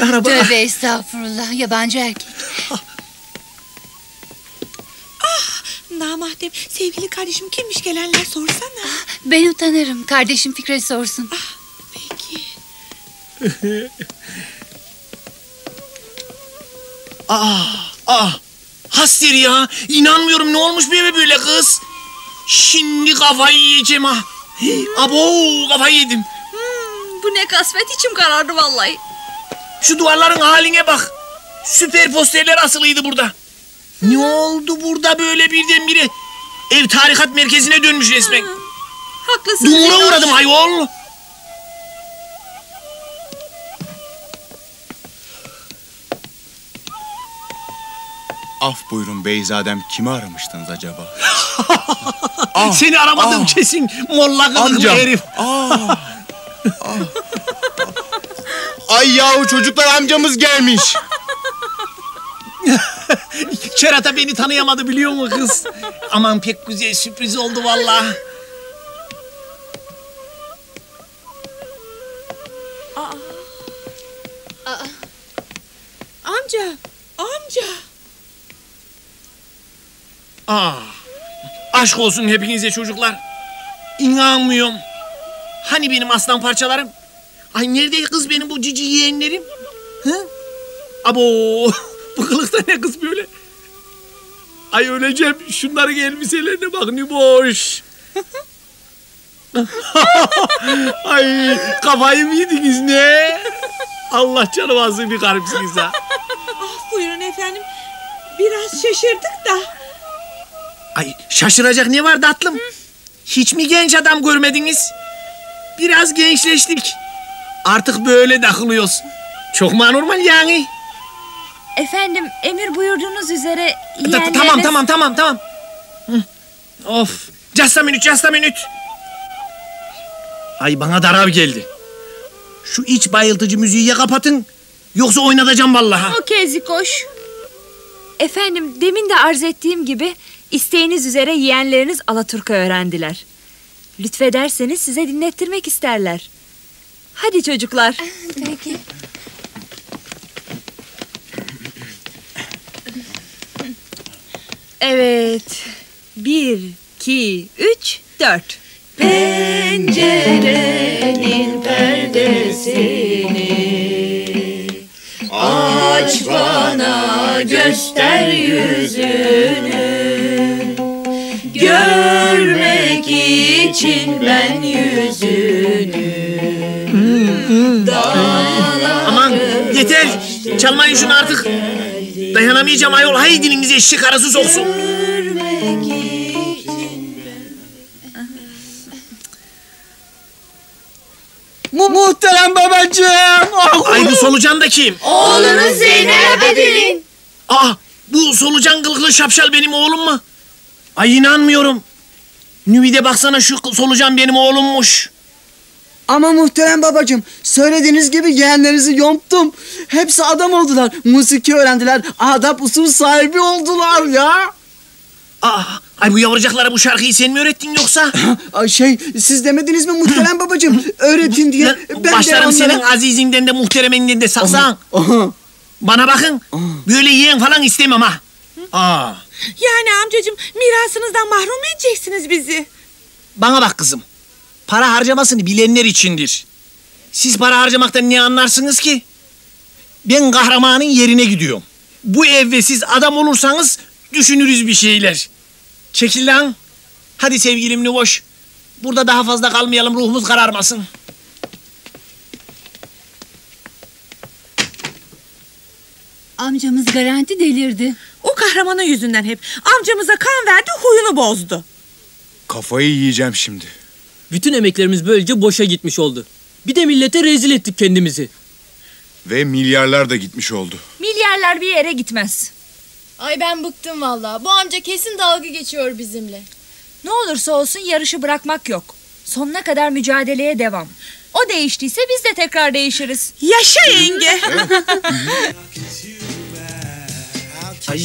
Merhaba. Tövbe estağfurullah. Yabancı erkek. Namahdem sevgili kardeşim kimmiş gelenler sorsana. Ben utanırım. Kardeşim Fikret sorsun. Ah, ah. Hastir ya. İnanmıyorum ne olmuş bir eve böyle kız. Şimdi kafayı yiyeceğim ha. Abo kafayı yedim. Hmm, bu ne kasvet içim karardı vallahi. Şu duvarların haline bak. Süper posterler asılıydı burada. Ne oldu burada böyle birdenbire? Ev tarikat merkezine dönmüş resmen. Haklısın. Dumura Zeynoş. uğradım ayol. Af buyurun beyzadem kimi aramıştınız acaba? Seni aramadım ah. kesin. Molla kılıklı Amcam. herif. Ay yahu çocuklar amcamız gelmiş. Kerata beni tanıyamadı biliyor musun kız? Aman pek güzel sürpriz oldu vallahi. Amca, amca. Aa, aşk olsun hepinize çocuklar. İnanmıyorum. Hani benim aslan parçalarım? Ay nerede kız benim bu cici yeğenlerim? Hı? Abo bu kılıkta ne kız böyle? Ay öleceğim. Şunların elbiselerine bak ne boş. Ay kafayı mı yediniz ne? Allah canım azı bir garipsiniz ha. Ah buyurun efendim. Biraz şaşırdık da. Ay şaşıracak ne var tatlım? Hiç mi genç adam görmediniz? Biraz gençleştik. Artık böyle takılıyoruz. Çok mu anormal yani? Efendim emir buyurduğunuz üzere ta- yeğenleriniz... Tamam tamam tamam tamam. Hı. Of. Just a minute just a minute. Ay bana darav geldi. Şu iç bayıltıcı müziği ya kapatın yoksa oynatacağım vallahi. Okey Zikoş. Efendim demin de arz ettiğim gibi isteğiniz üzere yeğenleriniz Alaturka öğrendiler. Lütfederseniz size dinlettirmek isterler. Hadi çocuklar. Peki. Evet. Bir, iki, üç, dört. Pencerenin perdesini Aç bana göster yüzünü Görmek için ben yüzünü Aman yeter. Çalmayın şunu artık. Dayanamayacağım ayol. Hay dilinize eşek arası soksun. Mu muhterem babacığım. Ah, Ay bu solucan da kim? Oğlunuz Zeynep Abidin. Aa bu solucan kılıklı şapşal benim oğlum mu? Ay inanmıyorum. Nüvide baksana şu solucan benim oğlummuş. Ama muhterem babacığım söylediğiniz gibi yeğenlerinizi yonttum. Hepsi adam oldular. Musiki öğrendiler. Adap usul sahibi oldular ya. Aa, ay bu yavrucaklara bu şarkıyı sen mi öğrettin yoksa? Ay şey siz demediniz mi muhterem babacığım? Öğretin diye. Ben de Başlarım onlara... senin azizinden de muhtereminden de saksan. Bana bakın. Böyle yeğen falan istemem ha. Aa. Yani amcacığım mirasınızdan mahrum edeceksiniz bizi? Bana bak kızım. Para harcamasını bilenler içindir. Siz para harcamaktan ne anlarsınız ki? Ben kahramanın yerine gidiyorum. Bu evde siz adam olursanız düşünürüz bir şeyler. Çekil lan. Hadi sevgilim Nuboş. Burada daha fazla kalmayalım ruhumuz kararmasın. Amcamız garanti delirdi. O kahramanın yüzünden hep. Amcamıza kan verdi huyunu bozdu. Kafayı yiyeceğim şimdi. Bütün emeklerimiz böylece boşa gitmiş oldu. Bir de millete rezil ettik kendimizi. Ve milyarlar da gitmiş oldu. Milyarlar bir yere gitmez. Ay ben bıktım valla. Bu amca kesin dalga geçiyor bizimle. Ne olursa olsun yarışı bırakmak yok. Sonuna kadar mücadeleye devam. O değiştiyse biz de tekrar değişiriz. Yaşa yenge. Ay,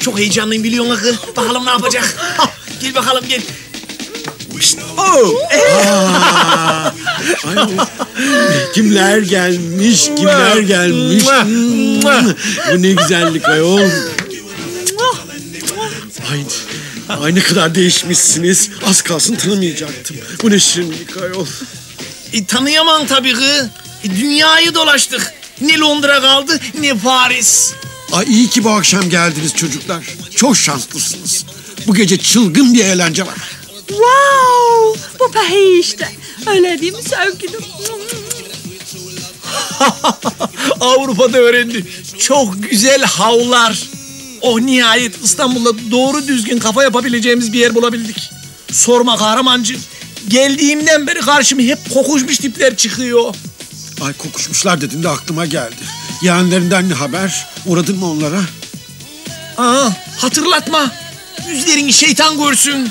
çok heyecanlıyım biliyor musun? kız? Bakalım ne yapacak. Gel bakalım gel. Şşt, oh, ay, kimler gelmiş, kimler gelmiş. Bu ne güzellik ayol. Ay, ay ne kadar değişmişsiniz. Az kalsın tanımayacaktım. Bu ne şirinlik ayol. E, tanıyamam tabii kız. E, dünyayı dolaştık. Ne Londra kaldı ne Paris. Ay iyi ki bu akşam geldiniz çocuklar. Çok şanslısınız. Bu gece çılgın bir eğlence var. Wow! Bu pahi işte. Öyle değil mi sevgilim? Avrupa'da öğrendi. Çok güzel havlar. Oh nihayet İstanbul'da doğru düzgün kafa yapabileceğimiz bir yer bulabildik. Sorma kahramancı. Geldiğimden beri karşıma hep kokuşmuş tipler çıkıyor. Ay kokuşmuşlar dedin de aklıma geldi. Yeğenlerinden ne haber? Uğradın mı onlara? Aa, hatırlatma. Yüzlerini şeytan görsün.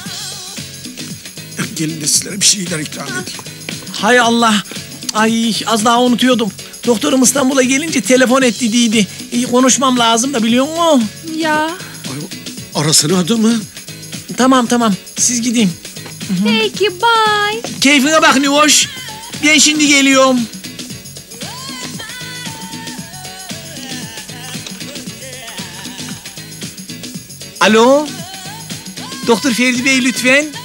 Gelin de sizlere bir şeyler ikram edeyim. Hay Allah. Ay az daha unutuyordum. Doktorum İstanbul'a gelince telefon etti değildi. İyi konuşmam lazım da biliyor musun? Ya. Arasana adamı. Tamam tamam siz gidin. Peki bye. Keyfine bak Nivoş. Ben şimdi geliyorum. Alo. Doktor Ferdi Bey lütfen.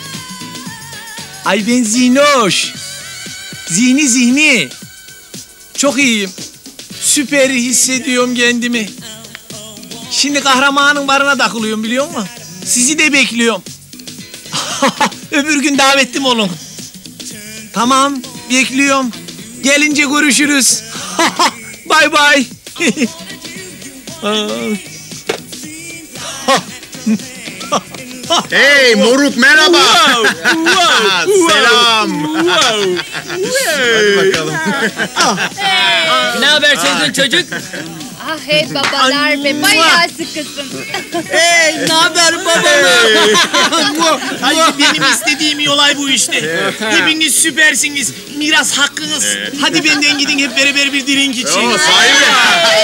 Ay ben Zihnoş. Zihni zihni. Çok iyiyim. Süper hissediyorum kendimi. Şimdi kahramanın barına takılıyorum biliyor musun? Sizi de bekliyorum. Öbür gün davetlim olun. Tamam, bekliyorum. Gelince görüşürüz. Bay bay. Hey moruk merhaba. Wow, wow, Selam. wow. Hadi bakalım. Ne haber çocuk? Ah hey babalar be bayağı sıkısın. Hey ne haber baba? Ay benim istediğim olay bu işte. Hepiniz süpersiniz. Miras hakkınız. Hadi benden gidin hep beraber bir drink için. Oo, sahi mi?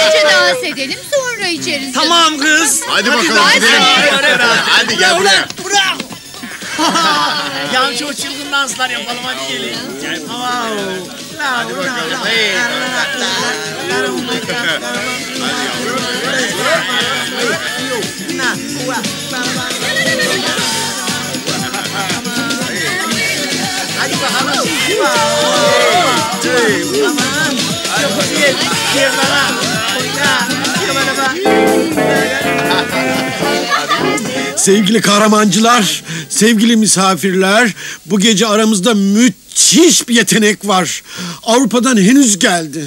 Önce dans edelim sonra içeriz. Tamam kız. Hadi bakalım hadi. gidelim. Hadi gel buraya. Bırak. yani çok çılgın danslar yapalım hadi gelin. Tamam. Hadi No, no, no. Adiós. Adiós. Adiós. Adiós. Sevgili kahramancılar, sevgili misafirler, bu gece aramızda müthiş bir yetenek var. Avrupa'dan henüz geldi.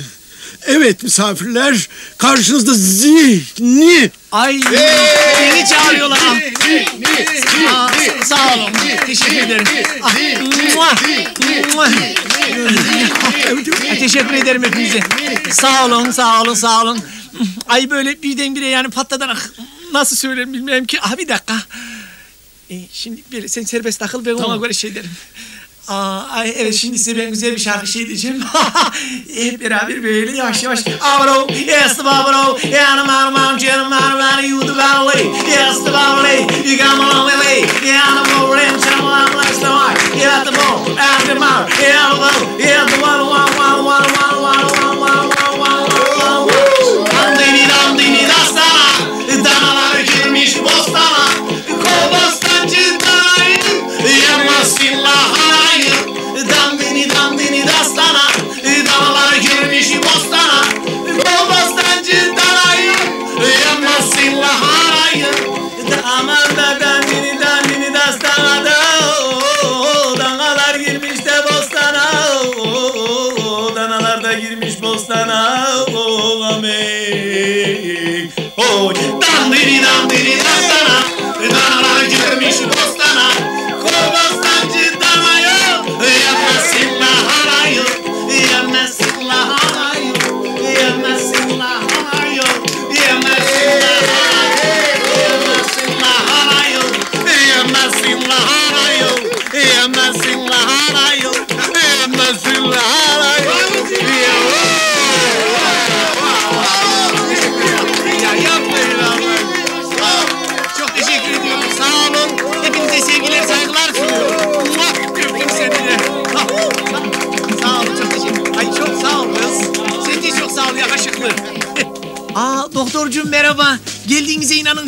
Evet misafirler, karşınızda zihni. Ay beni çağırıyorlar. Aa, sağ olun. Teşekkür ederim. Ah, mua, mua. Ay, Teşekkür ederim hepinize. Sağ olun, sağ olun, sağ olun. Ay böyle birdenbire yani patladarak nasıl söylerim bilmiyorum ki. Ah bir dakika. E, şimdi böyle sen serbest takıl ben ona göre şey derim. Aa, ay, evet şimdi size ben güzel bir şarkı şey diyeceğim. Hep beraber böyle yavaş yavaş. Abro, yes the babro, yanım anım anım canım anım anım you the valley. Yes the valley, you got my lonely way. Yanım over and channel I'm like the white. Yeah the ball, and the mar, yeah the ball, yeah the one one one one one one one one one one one. Dandini dandini dastana, Aman da dandini dandini dastana da, danalar girmiş de bostana. Danalar da girmiş bostana. Amen. Oh, dandini dandini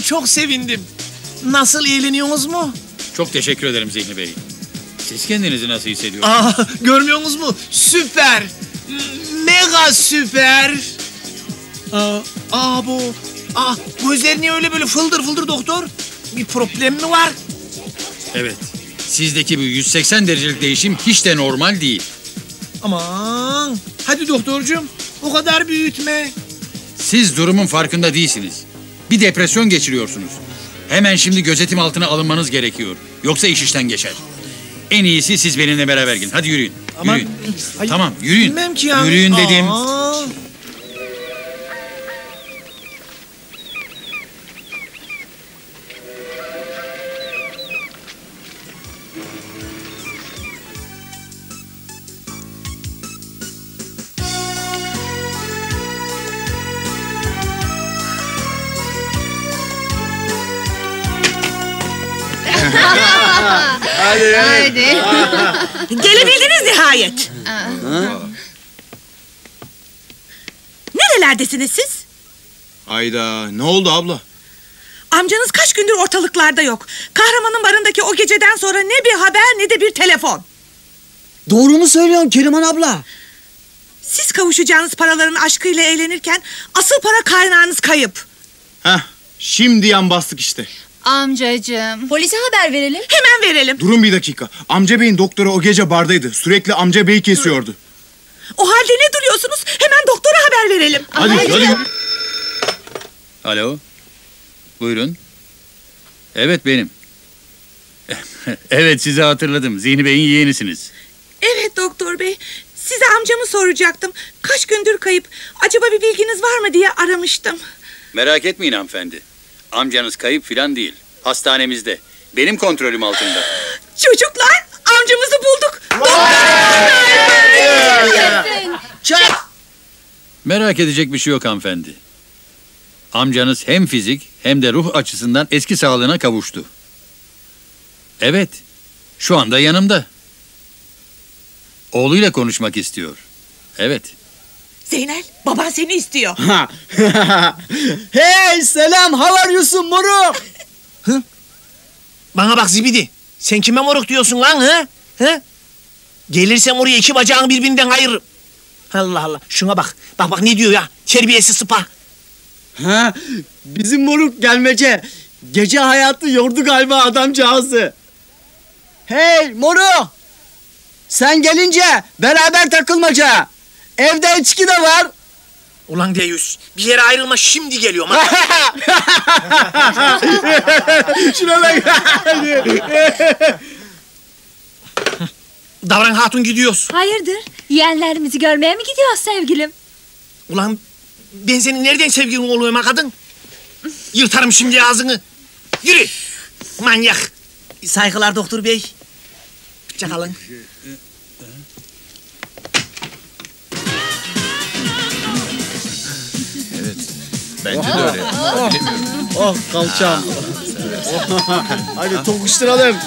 çok sevindim. Nasıl eğleniyorsunuz mu? Çok teşekkür ederim Zihni Bey. Siz kendinizi nasıl hissediyorsunuz? Aa, görmüyorsunuz mu? Süper. Mega süper. Aa, aa bu. Aa, gözler niye öyle böyle fıldır fıldır doktor? Bir problem mi var? Evet. Sizdeki bu 180 derecelik değişim hiç de normal değil. Aman. Hadi doktorcuğum. O kadar büyütme. Siz durumun farkında değilsiniz. Bir depresyon geçiriyorsunuz. Hemen şimdi gözetim altına alınmanız gerekiyor. Yoksa iş işten geçer. En iyisi siz benimle beraber gelin. Hadi yürüyün. Aman. Yürüyün. Ay, Tamam yürüyün. Bilmem ki yani. Yürüyün dedim. Aa. Nihayet. Nerelerdesiniz siz? Hayda ne oldu abla? Amcanız kaç gündür ortalıklarda yok. Kahramanın barındaki o geceden sonra ne bir haber ne de bir telefon. Doğru mu söylüyorsun Keriman abla? Siz kavuşacağınız paraların aşkıyla eğlenirken asıl para kaynağınız kayıp. Heh şimdi yan bastık işte. Amcacığım. Polise haber verelim. Hemen verelim. Durun bir dakika. Amca beyin doktoru o gece bardaydı. Sürekli amca beyi kesiyordu. O halde ne duruyorsunuz? Hemen doktora haber verelim. Hadi hadi. Alo. Buyurun. Evet benim. evet sizi hatırladım. Zihni Bey'in yeğenisiniz. Evet doktor bey. Size amcamı soracaktım. Kaç gündür kayıp. Acaba bir bilginiz var mı diye aramıştım. Merak etmeyin hanımefendi. Amcanız kayıp filan değil. Hastanemizde. Benim kontrolüm altında. Çocuklar amcamızı bulduk. Çak! Merak edecek bir şey yok hanımefendi. Amcanız hem fizik hem de ruh açısından eski sağlığına kavuştu. Evet, şu anda yanımda. Oğluyla konuşmak istiyor. Evet. Zeynel baban seni istiyor. hey selam how are you'sun moruk? Bana bak zibidi. Sen kime moruk diyorsun lan hı? Hı? Gelirsem oraya iki bacağını birbirinden ayırırım. Allah Allah. Şuna bak. Bak bak ne diyor ya. Terbiyesiz sıpa. Ha, bizim moruk gelmece. Gece hayatı yordu galiba adamcağızı. Hey moruk! Sen gelince beraber takılmaca. Evde içki de var. Ulan Deyüz. Bir yere ayrılma şimdi geliyorum ha. Şuna bak. Davran hatun gidiyoruz. Hayırdır? Yeğenlerimizi görmeye mi gidiyoruz sevgilim? Ulan ben senin nereden sevgilin oluyorum ha kadın? Yırtarım şimdi ağzını. Yürü. Manyak. Saygılar doktor bey. Hoşçakalın. Bence de öyle. Oh, oh kalçam. Hadi tokuşturalım.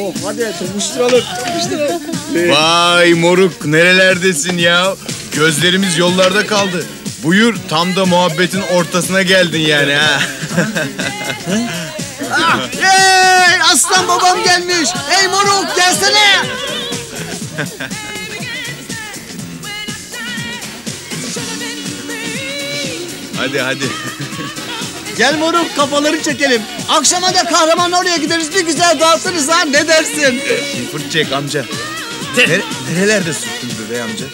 oh hadi tokuşturalım. Tokuşturalım. Vay moruk nerelerdesin ya? Gözlerimiz yollarda kaldı. Buyur tam da muhabbetin ortasına geldin yani ha. Ah, hey aslan babam gelmiş. Hey moruk gelsene. hadi hadi. Gel moruk kafaları çekelim. Akşama da kahraman oraya gideriz bir güzel dağıtırız ha ne dersin? Fırt çek amca. Nere- nerelerde sürttün be amca?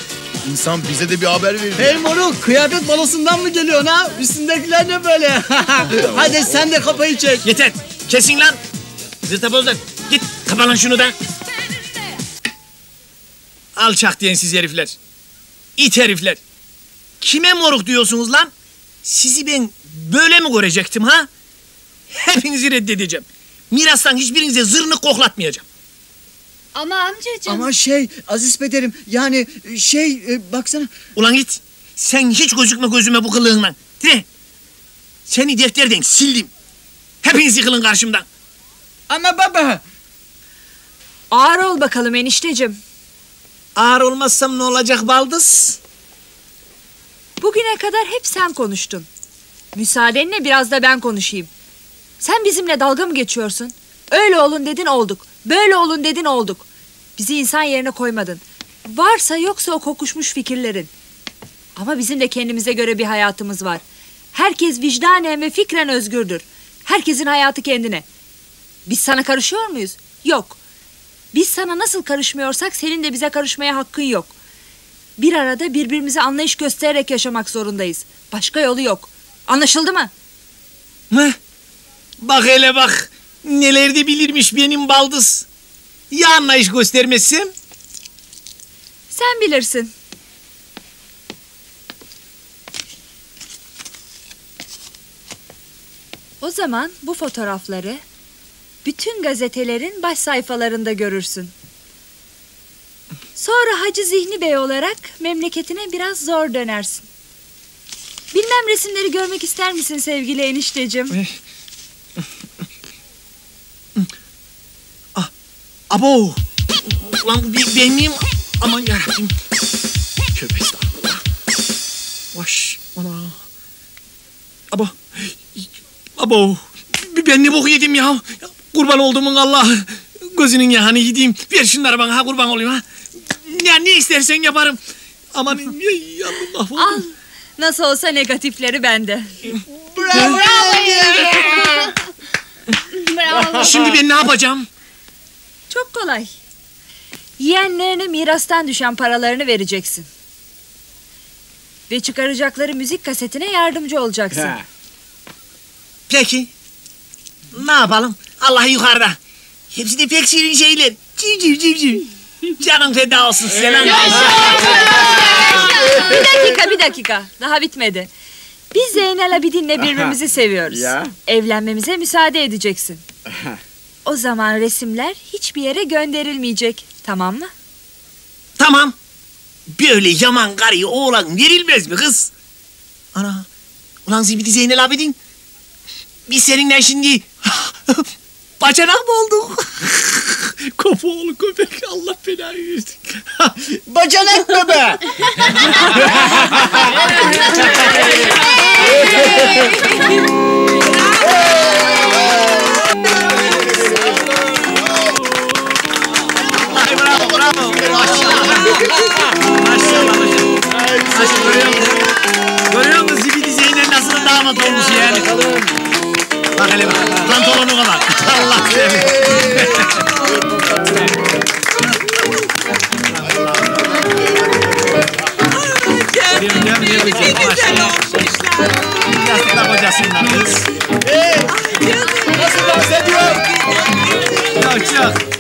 İnsan bize de bir haber verir. Hey moruk kıyafet balosundan mı geliyorsun ha? Üstündekiler ne böyle? Hadi sen de kafayı çek. Yeter. Kesin lan. Zırtapozlar. Git kapa lan şunu da. Alçak diyensiz herifler. İt herifler. Kime moruk diyorsunuz lan? Sizi ben böyle mi görecektim ha? Hepinizi reddedeceğim. Mirastan hiçbirinize zırnık koklatmayacağım. Ama amcacığım. Ama şey Aziz Pederim yani şey e, baksana. Ulan git. Sen hiç gözükme gözüme bu kılığınla. De. Seni defterden sildim. Hepiniz yıkılın karşımdan. Ama baba. Ağır ol bakalım eniştecim. Ağır olmazsam ne olacak baldız? Bugüne kadar hep sen konuştun. Müsaadenle biraz da ben konuşayım. Sen bizimle dalga mı geçiyorsun? Öyle olun dedin olduk. Böyle olun dedin olduk. Bizi insan yerine koymadın. Varsa yoksa o kokuşmuş fikirlerin. Ama bizim de kendimize göre bir hayatımız var. Herkes vicdanen ve fikren özgürdür. Herkesin hayatı kendine. Biz sana karışıyor muyuz? Yok. Biz sana nasıl karışmıyorsak senin de bize karışmaya hakkın yok. Bir arada birbirimize anlayış göstererek yaşamak zorundayız. Başka yolu yok. Anlaşıldı mı? Heh. Bak hele bak. Neler de bilirmiş benim baldız. Ya anlayış göstermezsem? Sen bilirsin. O zaman bu fotoğrafları bütün gazetelerin baş sayfalarında görürsün. Sonra Hacı Zihni Bey olarak memleketine biraz zor dönersin. Bilmem resimleri görmek ister misin sevgili enişteciğim? Abo. Ulan bu bir ben miyim? Aman yarabbim. Tövbe estağfurullah. Vaş. Ana. Abo. Abo. Ben ne boku yedim ya. Kurban olduğumun Allah'ı. Gözünün yağını yediğim. Ver şunları bana ha kurban olayım ha. Ya ne istersen yaparım. Aman yandım mahvoldum. Al. Nasıl olsa negatifleri bende. Bravo. Bravo. Şimdi ben ne yapacağım? Çok kolay. Yeğenlerine mirastan düşen paralarını vereceksin. Ve çıkaracakları müzik kasetine yardımcı olacaksın. Peki. Ne yapalım? Allah yukarıda. Hepsi de pek şirin şeyler. Civ civ civ civ. Canım feda olsun selam. bir dakika bir dakika. Daha bitmedi. Biz Zeynel Abidin'le birbirimizi seviyoruz. Ya. Evlenmemize müsaade edeceksin. O zaman resimler hiçbir yere gönderilmeyecek. Tamam mı? Tamam. Böyle yaman karıya oğlan verilmez mi kız? Ana. Ulan zibidi Zeynel abidin. Biz seninle şimdi bacanak mı olduk? Kofu oğlu köpek Allah belanı versin. Bacanak mı be? Bravo bravo. Maşallah. Maşallah. Maşallah. Görüyor musun? Görüyor musun zibidi Zeynel nasıl damat olmuş yani? Bak hele bak. Pantolonuna bak. Allah seni. Diyorum diyorum ne güzel. Maşallah. Yastıkla kocasınlar kız. Nasıl dans ediyor? Çok.